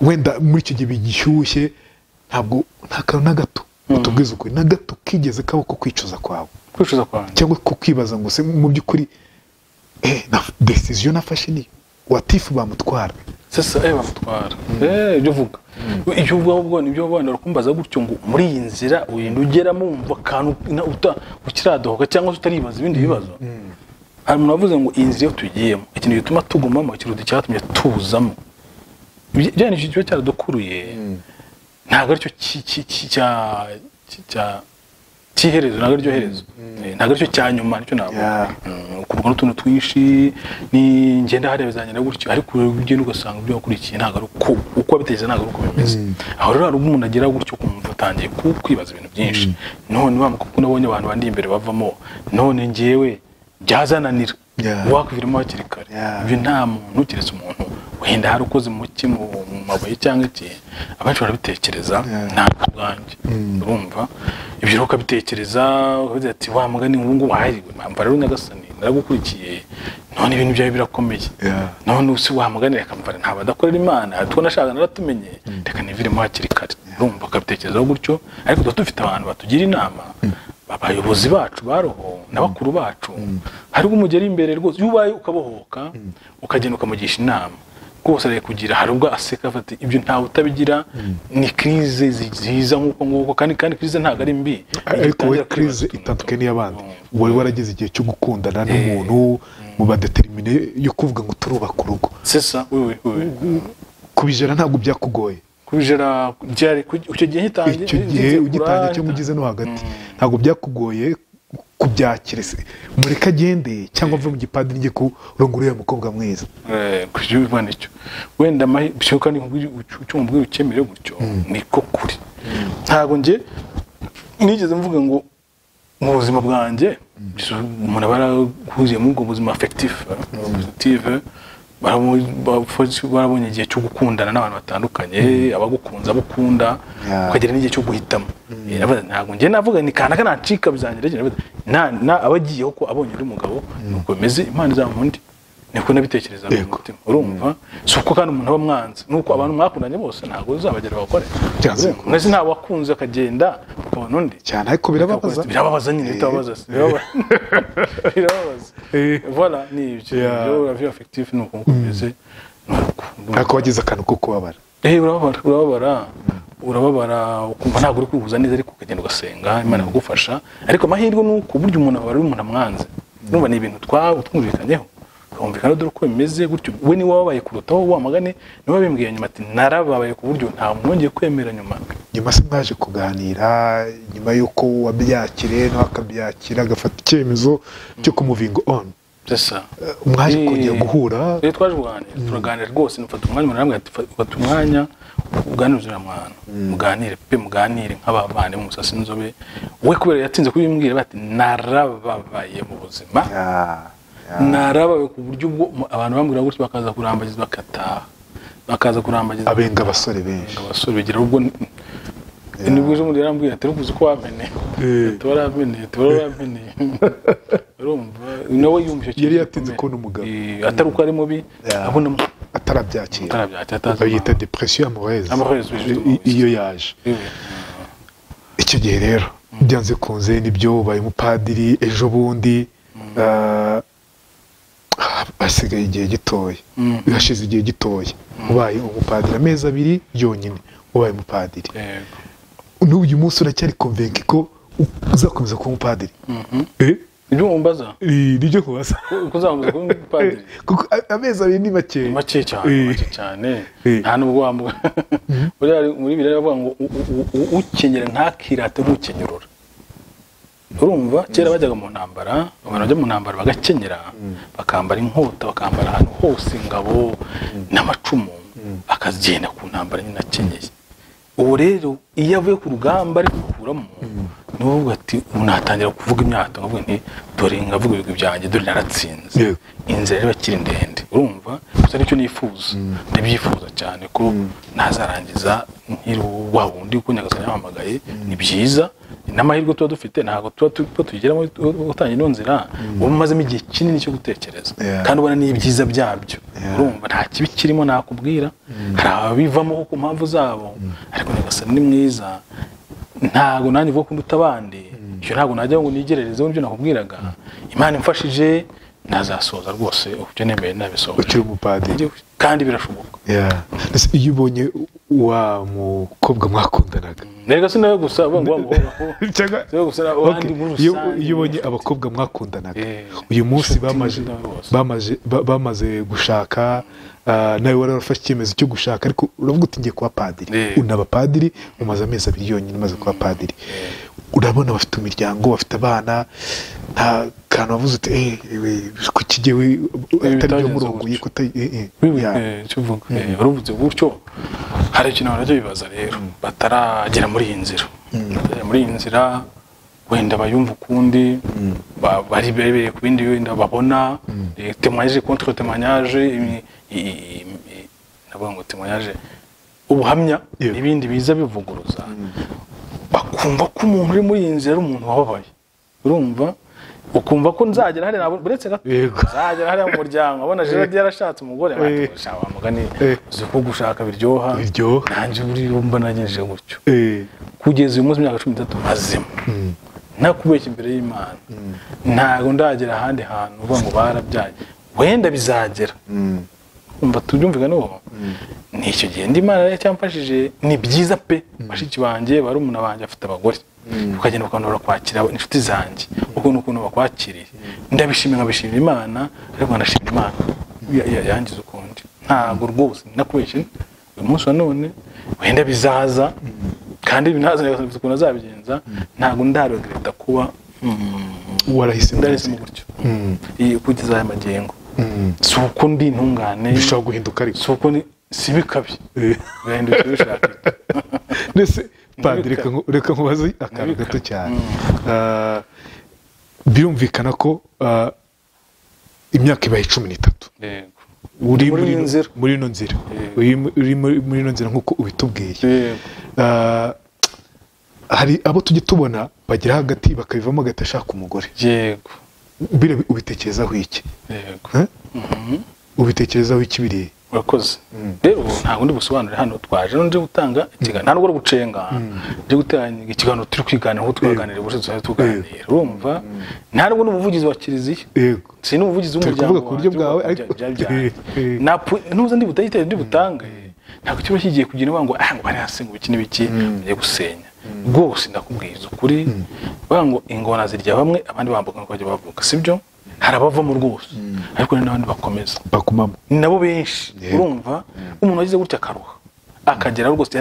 wenda muri icyo gihe bigishyushye ntabwo nta kantu na gato utubwiza ukuri. Na gato kigeze kaba ko kwicuza kwawe cyangwa kukwibaza ngo se mu by'ukuri eh, na decision ni watifu bamutwara.
Sasa eh bamutwara. Eh ibyo uvuga. Ibyo uvuga ahubwo ni byo wenda urakumbaza gutyo ngo muri iyi nzira urinda ugeramo wumva akantu ukiradohoka cyangwa se utaribaza ibindi bibazo. Hari umuntu wavuze ngo iyi nzira iyo tugiyemo ikintu gituma tugumamo ikiruta icyatumye tuzamo. Bijyanye n'icyo kiba cyaradukuruye ntabwo ari cyo cy'iherezo ntabwo ari cyo herezo Eh, ntabwo ari cyo cya nyuma ni cyo
Yeah.
Mm, kuvuga n'utuntu twinshi ni ngenda hariya bizagenda gutyo. Ariko ugenda ugasanga ibyo wakurikiye ntabwo ari uko uko wabitekereza ntabwo ari uko bimeze. Aho rero hari umuntu agera gutyo kumva atangiye kwibaza ibintu byinshi. None wa kuko nabonye abantu bandi imbere bavamo none ngewe byazananira. Wakwiviramo hakiri kare. Ibyo nta muntu keretse umuntu. Wenda hari ukoze mu ki mu mabuye cyangwa iki abenshi barabitekereza ntabwo ubwanjye urumva? Ibyo rero ukabitekereza ukavuga ati wa mugani ubu ngubu mpamvu rero nyagasani naragukurikiye none ibintu byawe birakomeye. None usi wamugani reka mvara ntabwo adakorera imana. Two nashaka naratumenye reka niviremo hakiri kare. Urumva ukabitekerezaho gutyo ariko tuba dufite abantu batugira inama. Abayobozi bacu ba roho na bakuru bacu hari ubwo umugera imbere rwose iyo ubaye ukabohoka ukagenda ukamugisha inama. Rwose ari kugira. Hari ubwo aseka afata ibyo ntawe utabigira ni kirize ziza nk'uko nguko. Kandi kandi kirize ntabwo ari mbi.
Ariko we kirize itandukanye n'iy'abandi. Wari warageze igihe cyo gukundana n'umuntu mu badetermine yo kuvuga ngo turubaka urugo kubijera ntabwo byakugoye.
Kubijera byari icyo gihe ngitangiye
icyo gihe ugitangira cyo mugize no hagati. Ntabwo byakugoye kubyakira mureke agende cyangwa mve mu gipadiri njye kurongora uriya mukobwa mwiza.
Kubyumva ni cyo wenda amahi- bishoboka ni icyo umubwira ukemere gutyo niko kuri. Ntabwo njye nigeze mvuga ngo mu buzima bwanjye umuntu aba yarahuye muri ubwo buzima affective barabonye igihe cyo gukundana n'abantu batandukanye abagukunze abo ukunda
Yeah.
ukagera n'igihe cyo guhitamo. Eh, navuga, ntabwo njye navuga ni kanaka nacika bizangira abagiyeho ko abonye undi mugabo nuko bimeze imana izamuha undi. Niko nabitekereza mu mutima. Urumva? Si uko kandi umuntu aba mwanze nuko abantu mwakundanye bose ntabwo uzabagera bakore mwese ntawe wakunze akagenda ukabona undi
cyane ariko birababaza.
birababaza nyine bitababaza. Biraba- birababaza.
Eh.
voilà ni ibyo. La vie affective ni uko Ni uko.
ariko wagize akantu ko kubabara.
Eh, urababara urababara. Urababara ukumva ntabwo uri kwihuza neza ariko ukagenda ugasenga. Imana ikagufasha ariko amahirwe ni uko burya umuntu ababara iyo umuntu amwanze. Urumva ni ibintu twa- twumvikanyeho. Twumvikana dore uko bimeze gutyo. We ni we wabaye kurutaho wa magane ni we wabimbwiye nyuma ati narababaye ku buryo nta muntu wongeye kwemera nyuma.
Nyuma se mwaje kuganira nyuma y'uko wabyakire nawe akabyakira agafata icyemezo cyo kumuvinga on.
Sasa
mwaje
Eh,
kongera guhura.
rero twaje kuganira turaganira rwose nufata umwanya umuntu arambwira ati fata umwanya uganirize uriya mwana. Muganire pe muganire nk'abavane mu musasi n'inzobe we kubera yatinze kubimbwira bati narababaye mu buzima. Narababaye ku buryo ubwo abantu bambwira gutyo bakaza kurambagiza bagataha bakaza kurambagiza
abenga abasore benshi.
Abasore bigira ubwo ni bwo ejo bundi yarambwira ati rukuzi ko wameneye
Eh.
warameneye urumva? Nawe kintu
Yari yatinze kubona umugabo.
Eh, atari uko ari mubi
Ya.
abona
atarabyakira. Bayita
justement,
I- iyo yaje. Icyo gihe rero byanze kunze ni byo ubaye umupadiri ejo bundi ah, hasigaye igihe gitoya. Hashize igihe gitoya. Ubaye umupadiri. Amezi abiri yonyine ubaye umupadiri. N'uyu munsi uracyari konvenki ko uzakomeza kuba umupadiri. Eh?
ibyo mumbaza
Eh, ni byo kubaza
uko uzamuza kuba umupadiri.
Kuko a- amezi abiri ni make.
Ni make cyane
Eh. Eh.
nta nubwo hari- muri biriya bavuga ngo ukenyera ntakirate ntukenyurura urumva kera bajyaga mu ntambara abantu bajya mu ntambara bagakenyera bakambara inkota bakambara ahantu hose ingabo n'amacumu akagenda ku ntambara nyine akenyeye. Ubu rero iyo avuye ku rugamba ari gukuramo uvuga ati ubu natangira kuvuga imyato nkavuga nti dore nkavuga ibigwi byanjye dore naratsinze. Inzira rero ikiri ndende. Urumva? Gusa ni cyo nifuza. Ndabyifuza cyane ko nazarangiza nkiri wa wundi kuko nyagasani yampamagaye ni byiza. N'amahirwe tuba dufite ntabwo tuba tu- tuba tuyigeramo utangiye ino nzira uba umazemo igihe kinini cyo gutekereza. Kandi ubona n'ibyiza byabyo. Urumva nta kibi kirimo nakubwira. Hari ababivamo ku mpamvu zabo. Ariko nyagasani ni mwiza. Ntabwo nanjye uvuga ko nduta abandi ntabwo najya ngo nigererezeho ibyo nakubwiraga. Imana imfashije nazasoza rwose ibyo nemeye nabisohoje
ukiri umupadiri.
Kandi birashoboka.
Iyo ubonye wa mukobwa mwakundanaga.
Reka si nawe gusa. muri
iyo ubonye abakobwa mwakundanaga.
Eh,
uyu munsi bamaze gushaka ah, nawe wari warafashe icyemezo cyo gushaka ariko uravuga uti ngiye kuba padiri.
Eh.
unaba padiri umaze amezi abiri yonyine umaze kuba padiri. Urabona bafite imiryango bafite abana nta kantu wavuze uti eh ewe ku kigewe atari byo murongoye
gutyo.
kuta
Wibuke,
ya.
icyo uvuga Eh, waruvuze gutyo. Hari ikintu barajya bibaza rero bataragera muri iyi nzira. Bataragera muri iyi nzira wenda bayumva ukundi ba- bari bebereye ku bindi wenda babona. I- i- i- navuga ngo témoignage ubuhamya n'ibindi biza bivuguruza. Bakumva ko umuntu uri muri iyi nzira ari umuntu wababaye. Urumva? Ukumva ko nzagera hariya uretse gato. Nzagera hariya mu muryango abona Gerard yarashatse umugore wa mugani uzi ko gushaka biryoha. Nanjye uri mba nagejeje gutyo. Kugeza uyu munsi imyaka cumi n'itatu mazima. Ntakubeshya imbere y'imana. Ntabwo ndagera ahandi hantu uvuga ngo barabyaye. Wenda bizagera.
Mm,
umva tubyumvikane ubu ni icyo gihe. Ndi imana yari cyamfashije ni byiza pe. Bashiki banjye barumuna banjye bafite abagore. Ukagenda ukabona barakwakira inshuti zanjye ukuntu ukuntu bakwakiriye. Ndabishimira nkabishimira imana ariko nkanashimira imana. Ya- ya- yangize ukundi. Ntabwo rwose nakubeshye uyu munsi wa none wenda bizaza. Kandi binaza ukuntu azabigenza. Ntabwo ndaregreta kuba mm,
warahisemo
gutyo.
Mm.
kugeza aya magengo.
Mm.
si uko ndi intungane
bishobora guhinduka ariko.
Si uko ni si bikabi
Eh.
gahindukira ubishaka
mbese padiri reka nku- reka nkubaze akantu gato cyane Ah, birumvikana ko ah, imyaka ibaye cumi n'itatu
yego
uri
Muri
ino-
nzira.
muri ino nzira
Yego.
uri mu- uri muri muri ino nzira nk'uko ubitubwiye Ah, hari abo tujya tubona bagera hagati bakabivamo agahita ashaka umugore
yego
ubitekerezaho iki
yego
Eh? Ubitekerezaho iki biriya
urakoze. Rero ntabwo ndi busobanure hano twaje. Nje gutanga ikiganiro. Nta nubwo gucenga nje gutanga ikiganiro turi kwiganira nk'uko twaganiriye ubushize tuzabe tuganira urumva? Nta nubwo ni umuvugizi wa kiliziya. Si n'umuvugizi w'umuryango
ku buryo bwawe,
ntuza ndi butayitere ndi butange ntabwo kiba kigiye kugira ngo ah ngo bari hasi ngo iki n'ibiki bagiye gusenya. Rwose ndakubwiriza ukuri. Bavuga ngo ingona zirya bamwe abandi bambuka ngo bajya bavuga sibyo hari abavamo rwose. Ariko n'abandi bakomeza.
Bagumamo
ni nabo benshi urumva umuntu wagize gutya akaruha. Akagera rwose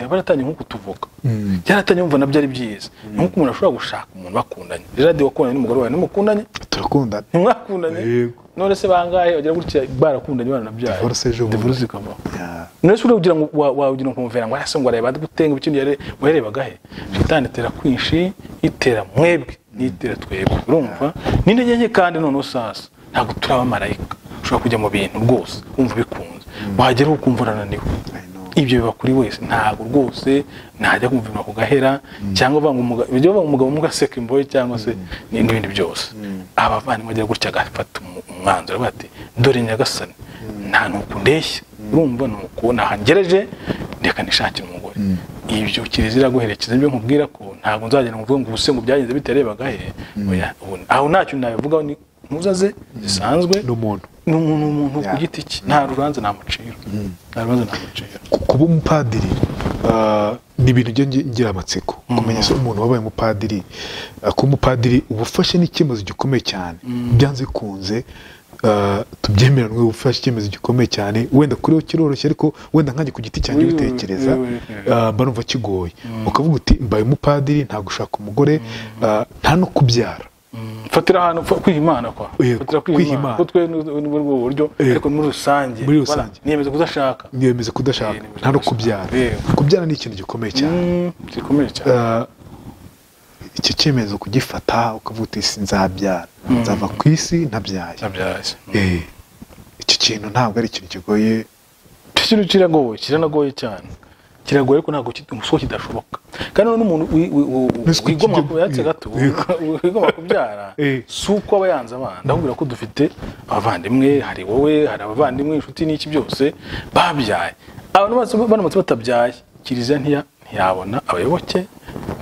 yaratangiye nko kutuvuga. Yaratangiye yumva na byo ari byiza. Ni nk'uko umuntu ashobora gushaka umuntu bakundanye. Rero wakundanye n'umugore wawe ntimukundanye
turakundana.
Ntimwakundanye? None se bangahe? Bagira gutya barakundanye baranabyaye
Divorce
ikavaho none se kugira ngo wa- wawugira ngo kumuvera ngo areba gutenga ibikindi yare warebaga he shitani itera kwinshi itera mwebwe. Nitera twebwe urumva? N'intege nke kandi noneho sasa ntabwo turi abamarayika ushobora kujya mu bintu rwose wumva bikunze. Wagera ukumva urananiwe. Ibyo biba kuri wese. Ntabwo rwose najya kumva ku gahera cyangwa ibyo banga umugabo mugaseka imbohe cyangwa se ni- n'ibindi byose. Abavandimwe agira gutya agafata umwanzuro bati dore nyagasani nta nuko ndeshya. Urumva ni uko nahangereje reka nishakire umugore. Ibyo kiliziya guherekeza ibyo nkubwira ko ntabwo nzagenda ngo ngo ubuse ngo byagenze bitarebaga he? Oya, ubu- aho ntacyo nabivugaho ni ntuzaze zisanzwe
ni umuntu.
Ni umuntu umuntu ku giti cye nta rubanza namucira nta rubanza namucira
Ku- kuba umupadiri ah, ni ibintu ngira amatsiko kumenya se umuntu wabaye umupadiri ah, kuba umupadiri uba ufashe n'icyemezo gikomeye cyane. Byanze bikunze tubyemeranwe uba ufashe icyemezo gikomeye cyane. Wenda kuri kiroroshye ariko wenda nkanjye ku giti cyanjye ubitekereza
oui, oui, oui.
ah, mba numva kigoye. Ukavuga uti mbaye umupadiri nta gushaka umugore ah, nta no kubyara.
Fatira ahantu fa- kwiha imana kwa?
Yego,
fatira
kwiha
kwiha
Imana.
imana. Ko twe ni muri ubwo buryo
Yego.
ariko muri rusange.
Muri rusange.
niyemeza kudashaka.
Niyemeza kudashaka.
Eh,
nta no kubyara. Kubyara ni ikintu gikomeye cyane.
Mm, gikomeye cyane.
Ah, icyo cyemezo kugifata ukavuga uti "Si nzabyara nzava ku isi ntabyaye.
Nabyaye
Eh, icyo kintu ntabwo ari ikintu kigoye.
Icyo kintu kiragoye kiranagoye cyane. Kiragoye ariko ntabwo umusoko kidashoboka. Kandi n'umuntu wi- wi- wi-
Mbese ko
wigomwa
kijya-
ku yatse gato
Yego.
wigomwa kubyara
Eh.
si uko aba yanze abana. Ndakubwira ko dufite abavandimwe hari wowe hari abavandimwe inshuti n'iki byose babyaye. Abantu bose banamutse batabyaye. Kiliziya ntiya- ntiyabona abayoboke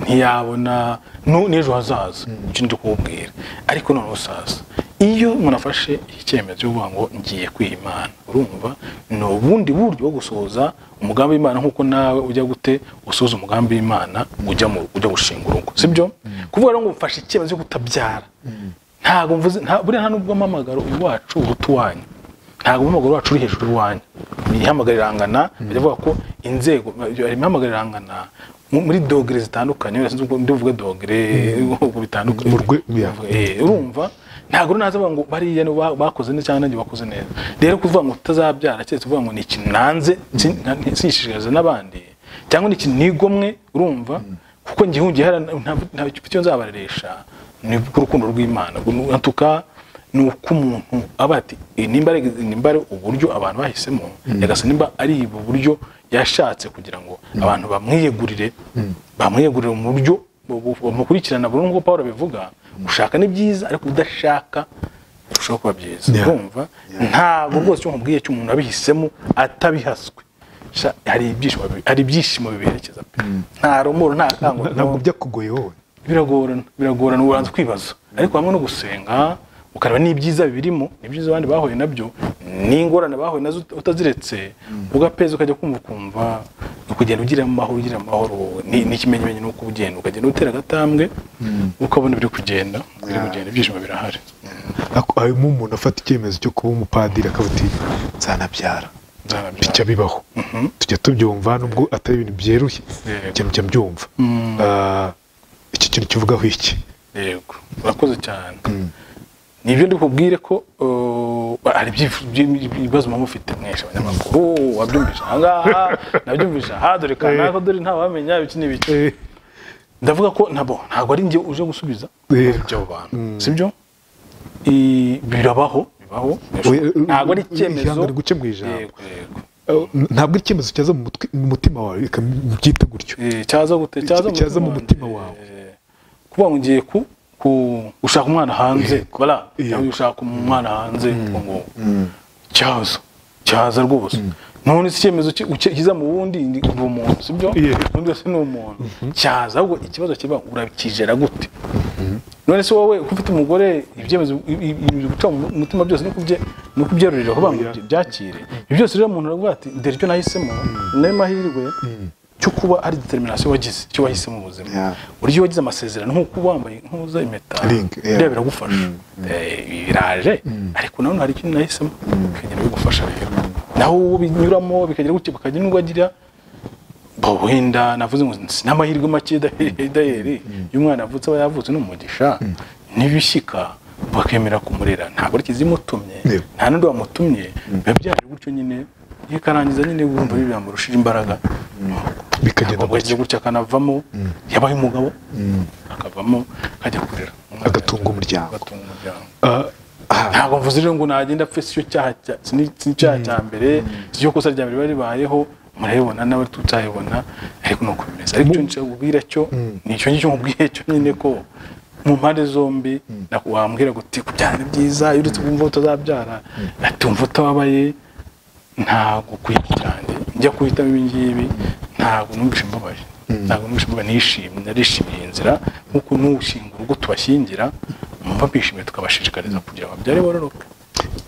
ntiyabona n'ejo hazaza. Icyo ndi kububwira ariko noneho sasa iyo umuntu afashe icyemezo cyo kuvuga ngo ngiye kwiha imana urumva? Ni ubundi buryo bwo gusohoza umugambi w'imana nk'uko nawe ujya gute usohoza umugambi w'imana ujya gushinga urugo sibyo kuvuga rero ngo mfashe icyemezo cyo kutabyara. Ntabwo mvuze buriya nta n'ubwo amamagaro iwacu uruta uwanyu. Ntabwo umuhamagaro wacu uri hejuru y'uwanyu ihamagara irangana bajya bavuga ko inzego mu- muri dogere zitandukanye. Buvuge dogere bitandukanye.
Mu rwe- ya.
Eh, urumva? Ntabwo naza ngo bariya bakoze neza cyangwa nanjye bakoze neza. Rero kuvuga ngo utazabyara keretse uvuga ngo ni ikintu nanze si- na- sishishikariza n'abandi. Cyangwa ni ikintu nigomwe urumva? Kuko ngiye ngiye nta icyo nzabareresha ni urukundo rw'imana. Natuka ni uko umuntu aba ati "Eh, nimba ari uburyo abantu bahisemo. Yagasa nimba ari ubu buryo yashatse kugira ngo abantu bamwiyegurire bamwiyegurire mu buryo bu- bu- bamukurikirana. Burundu nk'uko paul abivuga gushaka ni byiza ariko udashaka birushaho kuba byiza. Urumva? Ntabwo rwose icyo nkubwiye cy'umuntu abihisemo atabihaswe. Hari ibyishimo bibi- hari ibyishimo biberekeza pe. Nta romoro nta kango
ntabwo byakugoye wowe.
Biragorana biragorana ubanza kwibaza. Ariko hamwe no gusenga ukareba n'ibyiza birimo n'ibyiza abandi bahuye na byo n'ingorane bahuye na zo ut- utaziretse ugapeza ukajya kumva ukumva ukagenda ugira amahoro ugira amahoro ni ni uko ugenda ukagenda utera agatambwe ukabona biri kugenda biri kugenda ibyishimo birahari.
Harimo umuntu afata icyemezo cyo kuba umupadiri akavuga ati nzanabyara.
Nzanabyara."
bijya bibaho. Tujya tubyumva nubwo atari ibintu byeruye. Njya mbyumva. Ah, iki kintu kivugaho iki?
Yego. Urakoze cyane. Ni byo ndikubwire ko uh, hari ibibazo muba mufite mwese abanyamakuru wabyumvisha ahangaha nabyumvisha aha? Dore kanaka dore ntawamenya ibiki n'ibiki.
Eh,
ndavuga ko ntabwo ntabwo ari njye uje gusubiza. Ibyo bantu. Sibyo? I- birabaho bibaho. Ntabwo ari icyemezo.
Guce mu ijambo. ntabwo ari icyemezo cyaza mu mutima wawe. Reka mbyite gutyo.
Eh, cyaza mu mutima
wawe.
Eh, kuvuga ngo ngiye ku gushaka umwana hanze. Bara cyangwa gushaka umwana hanze ngo ngo cyaza. Cyaza rwose. None si icyemezo ki- uki- kiza mu wundi? Ni ni umuntu sibyo?
Yego.
undi wese ni umuntu. Cyaza ahubwo ikibazo kiba urakijera gute? None se wowe ko ufite umugore ibyemezo guca mu mutima byose no kubye no kubyarurira kuvuga ngo
Yeah.
byakire. Ibyo byose rero umuntu aravuga ati dore icyo nahisemo na yo mahirwe cyo kuba ari determination wagize icyo wahisemo mu buzima. Buryo wagize amasezerano nk'uko wambaye nk'uza impeta
Ring, yeah.
biriya biragufasha. Eh, biraje. Ariko nanone hari ikintu nahisemo. Bikagenda bigufasha rero. Naho binyuramo bikagira gutya bakagira n'ubwo agira bo wenda navuze ngo n'amahirwe make daheri daheri iyo umwana avutse aba yavutse n'umugisha n'ibishyika bakemera kumurera. Ntabwo ari ikizimutumye.
Yego.
nta n'undi wamutumye. Biba byaje gutyo nyine. Ikarangiza nyine wumva bibamurushije imbaraga?
Bikagenda
agiye gutya. akanavamo. Yabaye umugabo akavamo akajya kurera.
Agatunga umuryango. Ah, ah,
ntabwo mvuze rero ngo nagenda apfe si cyo cyaha cya- icyaha mbere si cyo kosa rya mbere bari ribayeho murabibona nawe tutayibona ariko ni uko bimeze ariko icyo nshaka kubwira cyo ni icyo ngicyo nkubwiye cyo nyine ko mu mpande zombi wambwira ngo uti kubyara ni byiza iyo uretse kumva utazabyara atumva utababaye ntabwo kwita cyane njya kuhitamo ibi ngibi ntabwo numvishe mbabaye ntabwo numvishe mbabaye nishimye narishimiye iyi nzira nk'uko n'ushinga urugo tubashyingira mwumva bishimiye tukabashishikariza kugira ngo babyare bororoke.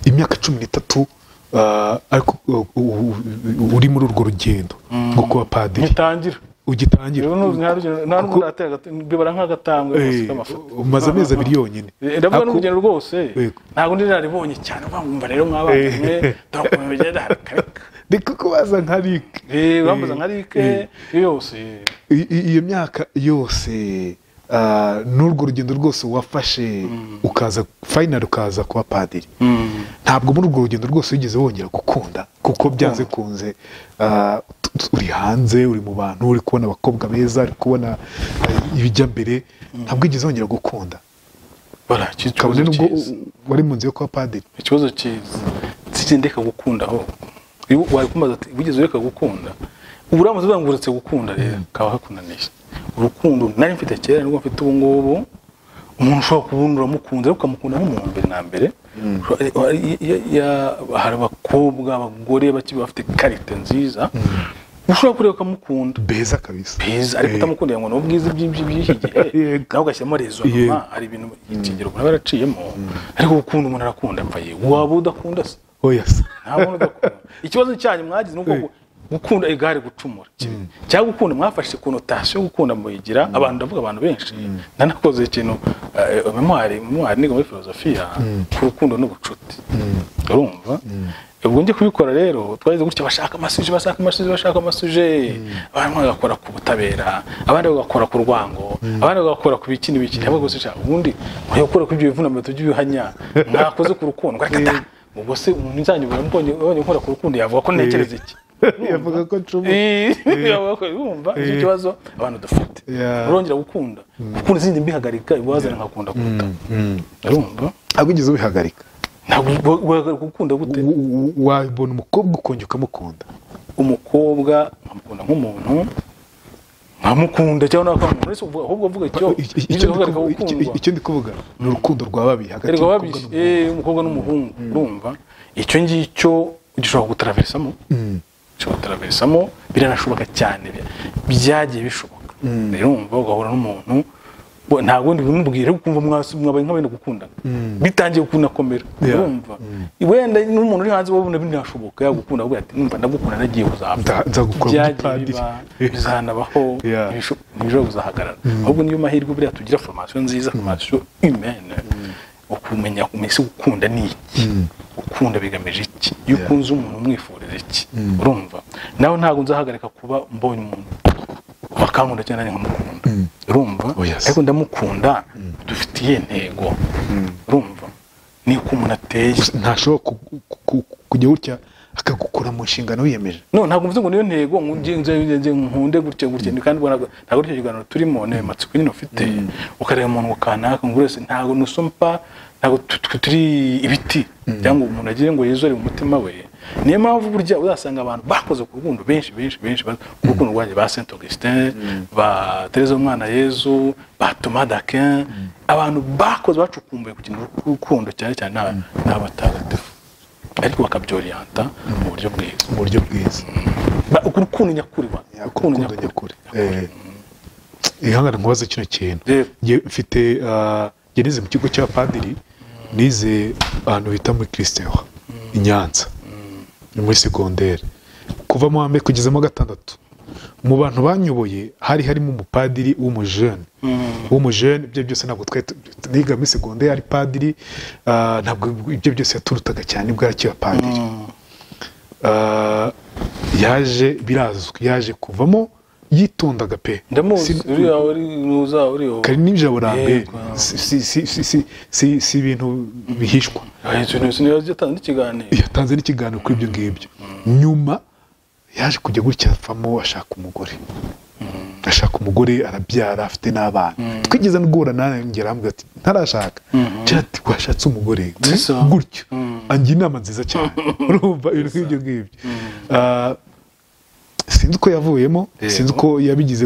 Imyaka cumi n'itatu ah, ariko uh, uri muri urwo rugendo rwo kuba padiri.
Ntitangira
ugitangira.
Rero ntuzi nta rugendo nta n'umuntu atera agati- bibara nk'agatambwe
Eh, umaze amezi abiri yonyine.
Eh, ndavuga n'urugendo rwose
Yego.
ntabwo ndi naribonye cyane bamwumva rero mwabana
Eh.
mwe turakomeye bigenda harika
ndi kukubaza nka rike
bambuza nka rike yose.
Iyo myaka yose n'urwo rugendo rwose wafashe ukaza fayinali ukaza kuba padiri. Ntabwo muri urwo rugendo rwose wigeze wongera gukunda kuko byanze kunze. Ah, uri hanze uri mu bantu uri kubona abakobwa beza uri kubona ah, ibijya mbere. Ntabwo wigeze wongera gukunda. Kabone nubwo wari mu nzu yo kuba padiri.
Ikibazo cyiza. Sijye ndeka gukunda aho iyo wari kumaza ati wigeze ureka gukunda? Ubu ngo uretse gukunda rero kaba kakunaniye urukundo nari mfite kera ni bwo mfite ubu ngubu umuntu ushobora kubona uramukunda ariko ukamukunda nk'umuntu mbere. Na mbere Ya- ya- hari abakobwa abagore bakiri bafite karite nziza. Ushobora kureba ukamukunda
beza kabisa.
Beza ariko
Eh,
utamukundira ngo ni ubwiza by'ibyo by'iki gihe nawe ugashyiramo rezo hari ibintu ikigero umuntu aba yaraciyemo ariko gukunda umuntu arakunda mva ye. Waba udakunda se?
Oya se
nta muntu udakunda. Ikibazo cyanyu mwagize ni uko gu- gukunda igare gucumura. Kibi. cyangwa gukunda mwafashe konotasiyo yo gukunda muyigira abantu ndavuga abantu benshi. Nanakoze ikintu eh, memwari memwari niga muri filozofiya ku rukundo n'ubucuti. Urumva? Ubwo njye kubikora rero twagize gutya bashaka amasuje bashaka amasuje bashaka amasuje. Abandi bagakora ku butabera abandi bagakora ku rwango abandi bagakora ku biki n'ibiki ntabwo gusa ushaka ubundi mujya gukora ku ibyo bivunamiro by'ibihanya mwakoze ku rukundo. Ubwo se mbonye mbonye nkora ku rukundo. Yavuga ko ntekereza iki?
yavuga ko ncuma
wumva icyo kibazo. Abantu dufite. Urongera gukunda. Gukunda izindi mbihagarika iwazana nkakunda kuruta. Urumva?
Ntabwo ugeze ubihagarika.
Ntabwo wa- wahagarika gukunda gute?
Wabona umukobwa ukongera ukamukunda?
Umukobwa nkamukunda nk'umuntu. Nkamukunda cyangwa nawe umuntu. Wese uvuga ahubwo avuga icyo?
Icyo- ndi kuvuga- ni urukundo rwa babiri hagati y'umukobwa n'umuhungu.
eh, urumva? Icyo ngicyo gishobora gutaraversamo gishobora gutaraversamo biranashoboka cyane byagiye bishoboka. Rero wumva ugahura n'umuntu bo- ntabwo ndi bimubwire ariko ukumva mwabaye nk'abenda gukundana bitangiye kunakomera
Yeah.
urumva? Wenda n'umuntu uri hanze wabona binashoboka yagukunda avuga ati numva ndagukunda nagiye kuzapfa byagiye
padiri."
biba bizanabaho. Ntibishobora kuzahagarara ahubwo niyo mahirwe buriya tugira formation nziza formation humaine. Ukumenya kumenya ese gukunda ni iki gukunda bigamije iki? Iyo ukunze umuntu umwifuriza iki? Urumva? Nawe ntabwo nzahagarika kuba mbonye umuntu bakankunda cyane nanjye nkamukunda. Urumva?
Oh,
ariko ndamukunda dufitiye intego. Urumva? Ni uko umuntu ateye.
Ntashobora ku- ku- ku- kujya gutya akagukura mu nshingano wiyemeje.
No ntabwo mvuze ngo niyo ntego nkunde gutya gutya. Kandi ntabwo ari cyo kiganiro turimo ni amatsiko nyine ufite. Ukareba umuntu ngo kanaka ngo wese ntabwo nusompa ntabwo tu- tu- turi ibiti. Cyangwa umuntu agire ngo yizore mu mutima we. Niyo mpamvu burya uzasanga abantu bakoze ku rukundo benshi benshi benshi ba- ku rukundo rwanjye ba saint augustin ba tereza umwana yezu ba thomas d'aquin. Abantu bakoze bacukumbuye ku kintu cy'urukundo cyane cyane ni- ni abatagatifu ariko bakabyoriyanta mu buryo bwiza.
Mu buryo bwiza.
Urukundo nyakuri
urukundo nyakuri Eh, ihangane nkubaze kino kintu. Mfite ah, njye nize mu kigo cy'abapadiri nize ahantu bita muri christian i nyanza. Ni muri segonderi kuva mu wa mbere kugeza mu gatandatu mu bantu banyoboye hari harimo umupadiri w'umujene w'umujene ibyo byose ntabwo twari niga muri segonderi ari padiri ah, ntabwo ibyo byose yaturutaga cyane bwo arakiba padiri. Ah, yaje birazwi yaje kuvamo yitondaga pe. Kari n'ijabo rambe
Yego.
si ibintu bihishwa.
Yatanze
n'ikiganiro kuri ibyo ngibyo. Nyuma yaje kujya gutya avamo ashaka umugore ashaka umugore arabyara afite n'abana twigeze guhura nanjye arambwira ati ntarashaka ati washatse umugore gutyo angira inama nziza cyane urumva ibintu nk'ibyo ngibyo Ah, sinzi uko yavuyemo sinzi uko yabigize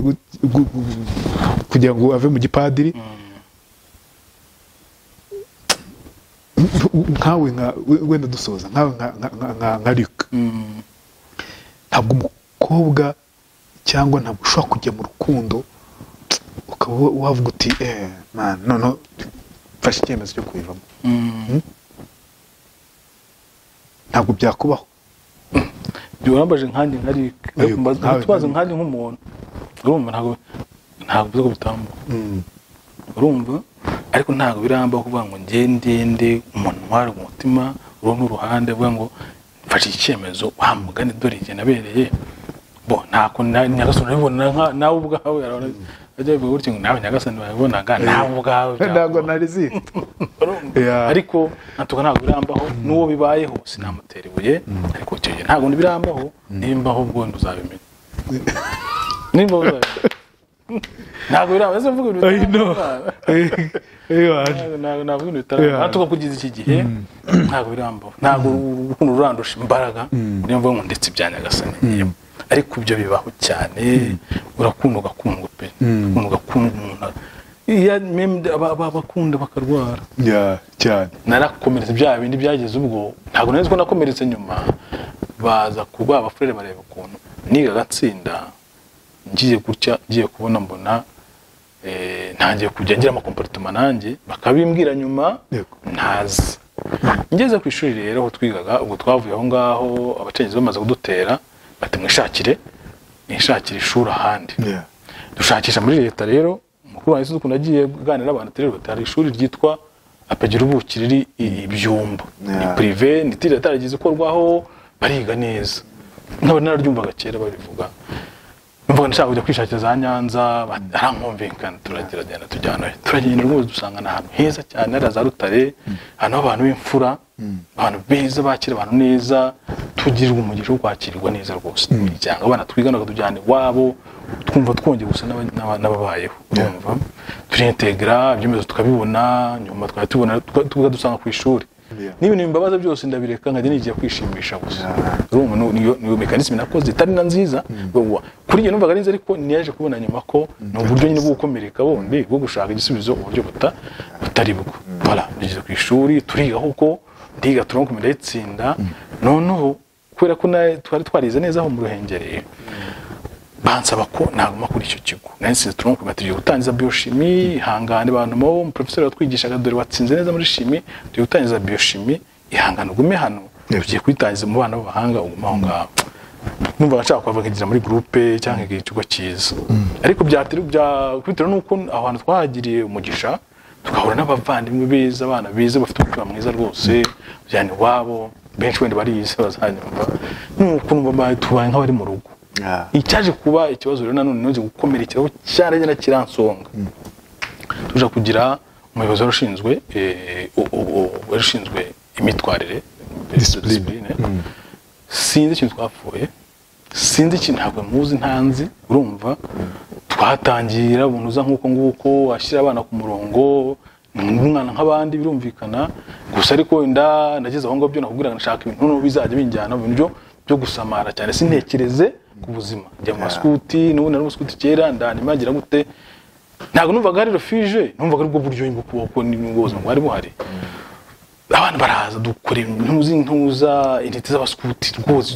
kugira ngo ave mu gipadiri nkawe nka we- wenda dusoza nkawe nka nka- nka- nka nka Luc
Mm.
Ntabwo umukobwa cyangwa ntabwo ushobora kujya mu rukundo ukaba wavuga uti eh man noneho mfashe icyemezo cyo kubivamo
Mm.
ntabwo byakubaho.
Birambaje nkanjye nka Rick
Yego,
ariko mbaza-
nkawe
tubaze
nka
nkanjye nk'umuntu. Urumva ntabwo ntabwo bivuze ko bitambuka. Urumva? Ariko ntabwo birambaho kuvuga ngo ngende umuntu ntware mu mutima uru n'uruhande avuga ngo mfashe icyemezo wa mugani dore igihe nabereye? Bo ntako nyagasani urabibona nawe ubwawe ajya bivuga gutya ngo nawe nyagasani wabibonaga nawe ubwawe
ntabwo
byakubaho.
nari? Yeah.
ariko natuka ntabwo birambaho. N'uwo bibayeho sinamutera ibuye. Ariko icyo gihe ntabwo birambaho. Nimbaho ubwo wenda uzabimenya nimbaho uzabimenya. ntabwo birambaho ese mvuga ibintu
man.
Ntabwo- ibintu bitaramba
Yeah.
natuka kugeza iki gihe ntabwo birambaho ntabwo urukundo rurandusha imbaraga niyo mvuga ngo ndetse ibya nyagasani ariko ibyo bibaho cyane urakunda ugakundwa pe urakunda ugakundwa umuntu abakunda bakarwara
cyane
narakomeretse bya bindi byageze ubwo. Ntabwo nari ko nakomeretse nyuma. Baza kuba abafurere bareba ukuntu. Niga agatsinda ngiye gutya ngiye kubona mbona eh, ntangiye kujya ngira amakomporotoma nanjye bakabimbwira nyuma ntazi. Ngeze ku ishuri rero aho twigaga ubwo twavuye aho ngaho abacengezi bamaze kudutera bati mwishakire mwishakire ishuri ahandi. Dushakisha muri leta rero mukuru wanjye ukuntu agiye kuganira n'abantu rero hari ishuri ryitwa apegera ubuki riri ibyumba ni prive ni tiri ataragize ikorwaho bariga neza. Nkaba nararyumvaga kera babivuga. Numvaga ndashaka kujya kwishakira za nyanza arankumvikana turagenda tujyanayo turagenda rwose dusanga ni ahantu heza cyane hari za rutare ahantu h'abantu b'imfura abantu beza bakira abantu neza. Tugirirwa umugisha wo kwakirwa neza rwose. Imiryango abana twigana bakatujyana iwabo twumva twongeye gusa n'aba- n'aba- n'ababayeho. Urumva? Turintegra ibyemezo tukabibona nyuma twari tubona dusanga ku ishuri. N'ibintu bimbabaza byose ndabireka nkajya nigiye kwishimisha gusa. Ni- niyo mekanisme nakoze itari na nziza. Wa- kuri njye numvaga ari nziza ariko niyaje kubona nyuma ko ni uburyo nyine bwo gukomereka bundi bwo gushaka igisubizo uburyo buta butari bwo nageze ku ishuri turiga kuko ndiga turonkomera ndayitsinda noneho kubera ko twari twarize neza aho mu ruhengeri bansaba ko naguma kuri icyo kigo. Nari nsize turonkomera tugiye gutangiza bioshimi ihangane bantu mo umuprofesori watwigishaga dore watsinze neza muri shimi tugiye gutangiza bioshimi ihangane ugume hano. Tugiye kuyitangiza mu bana b'abahanga uguma aho ngaho. Numva nshaka kuhava nkigira muri groupe cyangwa nkigira ikigo cyiza. Ariko byatiri bya bitewe n'uko aho hantu twahagiriye umugisha tugahura n'abavandimwe beza abana beza bafite umutima mwiza rwose bajyana iwabo benshi wenda barize bazanyumva. Nuko numva tubaye nk'abari mu rugo. Icyaje kuba ikibazo rero nanone nongeye gukomerekeraho cyaragenda kiransonga. Tuje kugira umuyobozi wari ushinzwe eh, wari ushinzwe imitwarire
Discipline.
discipline. sinzi ikintu twapfuye sinzi ikintu ntabwo muzi ntanzi urumva. Twatangira uza nk'uko nguko washyira abana ku murongo umwana nk'abandi birumvikana. Gusa ariko wenda nageze aho ngaho byo nakubwira nashaka ibintu noneho bizajya binjyana mu bintu byo- byo gusamara cyane. Sintekereze ku buzima njya mu maskuti n'ubundi ari umuskuti kera ndanima ngira gute? Ntabwo numvaga ari refuge numvaga buryo bwo kuboko n'ubwo buzima bwari buhari. Abana baraza dukora intuzi ntuza intiti z'abaskuti rwose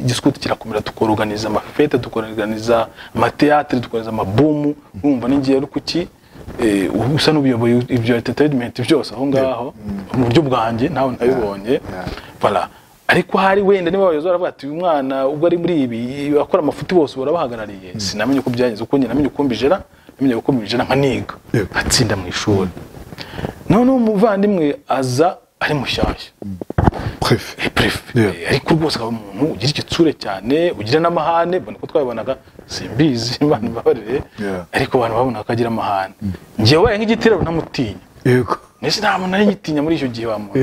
igiskuti kirakomera tukoroganiza amafete tukoroganiza amateatire tukoroganiza amabumu. Urumva n'ingiye ari kuki eh, usa n'ubuyoboye ibyo entertainment byose aho ngaho mu buryo bwanjye ntawe ntabibonye voilà ariko hari wenda niba abayobozi baravuga ati uyu mwana ubwo ari muri ibi akora amafuti bose barabahagarariye sinamenye uko byagenze kuko njye namenye uko mbijera namenye uko mbijera nkaniga atsinda mu ishuri. Noneho umuvandimwe aza ari mushyashya. Eh. Eh, ariko rwose akaba umuntu ugira igitsure cyane ugira n'amahane mbona ko twabibonaga simbizi abantu babarire
Yeah.
ariko abantu babonaga ko agira amahane. Njyewe wabaye nk'igitirano ntamutinya.
Yego.
mbese nta muntu nari muri icyo gihe wamuntu.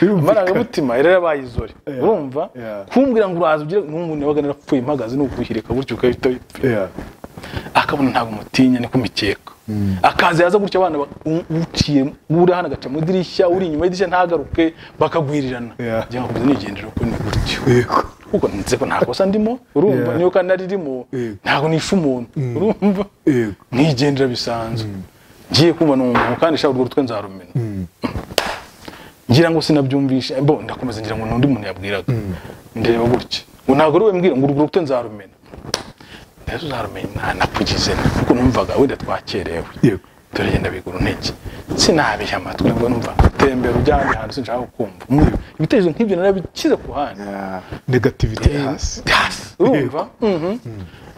Amarangamutima yari yarabaye izore urumva? Kumbwira ngo uraza ugire n'umuntu yabaga narapfuye mpagaze ni ukuhirika gutyo ugahita wipfira akabona ntabwo mutinya niko mikeka akaza yaza gutya abana uciye uri hano agaca mu idirishya uri inyuma y'idirishya ntagaruke bakagwirirana. Njye nkakomeza nigendera uko ni gutyo. Kuko nzi ko nta kosa ndimo urumva? Niyo kandi nari ririmo
Yego.
ntabwo nishe umuntu. Urumva?
Yego.
nigendera bisanzwe. Ngiye kumva ni umuntu kandi urwo rutwe nzarumena. Ngira ngo sinabyumvishe ndakomeza ngira ngo n'undi muntu yabwiraga. Ndeba gutya. Ngo ntabwo ari we mbwira ngo urwo rutwe nzarumena. Rero uzarumena nakugize nte? kuko numvaga wenda twakerewe. Turagenda bigura intege sinabiha amatwi ni bwo numva gutembera ujya ahandi hantu sinshaka kumva. Ibitekerezo nk'ibyo narabikize ku handi
Yeah. Negativity hasi.
hasi. Urumva? Mhm.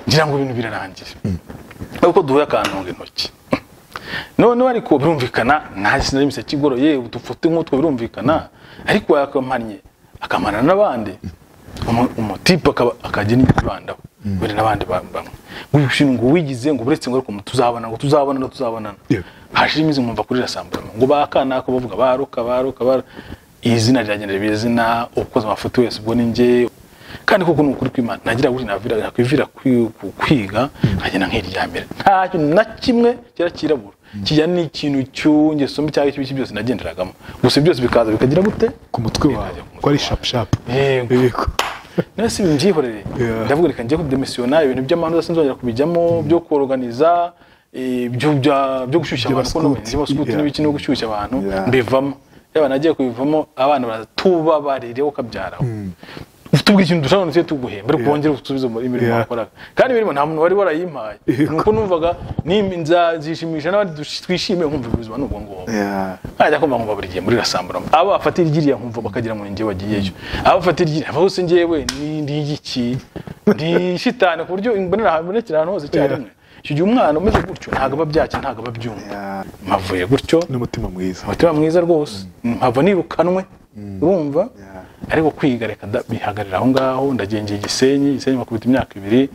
ngira ngo ibintu birarangira. Ariko duhuye akantunga intoki. Noneho ariko birumvikana nta sinari imiseke igoroye udufute nk'utwo birumvikana. Ariko yakamannye akamarana n'abandi. Umu- umutipe akajya n'ibandaho wenda n'abandi ba- bamwe. Ngo ngo wigize ngo uretse ngo ariko ngo tuzabona ngo tuzabonana hashira imizi nkumva kuri rasambulama ngo bakanaka bavuga baruka baruka iri zina riragenda riba izina ukoze amafoto wese ubwo ni njye. Kandi koko ni ukuri kw'imana. Nagira navira nakwivira kwiga nkagenda nkiryamira nta na kimwe cyera kirabura. Kijyana n'ikintu cy'ingeso mbi cyangwa ikibi byose nagenderagamo. Gusa byose bikaza bikagira gute?
Ku mutwe wawe. Ko ari sharp sharp.
yego. None si ibintu byihorere ndavuga reka njye kudemisiyona ibintu by'amahanga sinzongera kubijyamo byo kuorganiza eh, byo gushyushya abantu. N'ibiki no gushyushya abantu mbivamo. Yaba nagiye kubivamo abana baratubabarireho ukabyaraho. Tubwira ikintu dushaka ndetse tuguhemba ariko wongere usubize imirimo wakoraga. Kandi imirimo nta muntu wari warayimpaye. Nuko numvaga nimba nzazishimisha n'abandi twishimiye nkumva ubuzima ni ubwo ngubwo najya kumva nkumva buri gihe muri rasambura abo bafatira igiriya nkumva bakagira ngo ni njye wagiyeyo abo bafatira igiriya aba hose njyewe ni igiki? Ndi shitani ku buryo imbonera ahantu mbonekera ahantu hose icyarimwe. Icyo gihe umwana umeze gutyo. Ntabwo aba byakira ntabwo aba byumva
Yeah.
mpavuye gutyo.
N'umutima mwiza.
Umutima mwiza rwose. Mpava nirukanwe. Urumva?
Yeah.
ariko kwiga reka bihagarara aho ngaho ndagengeye igisenyi igisenyi bakubita imyaka ibiri.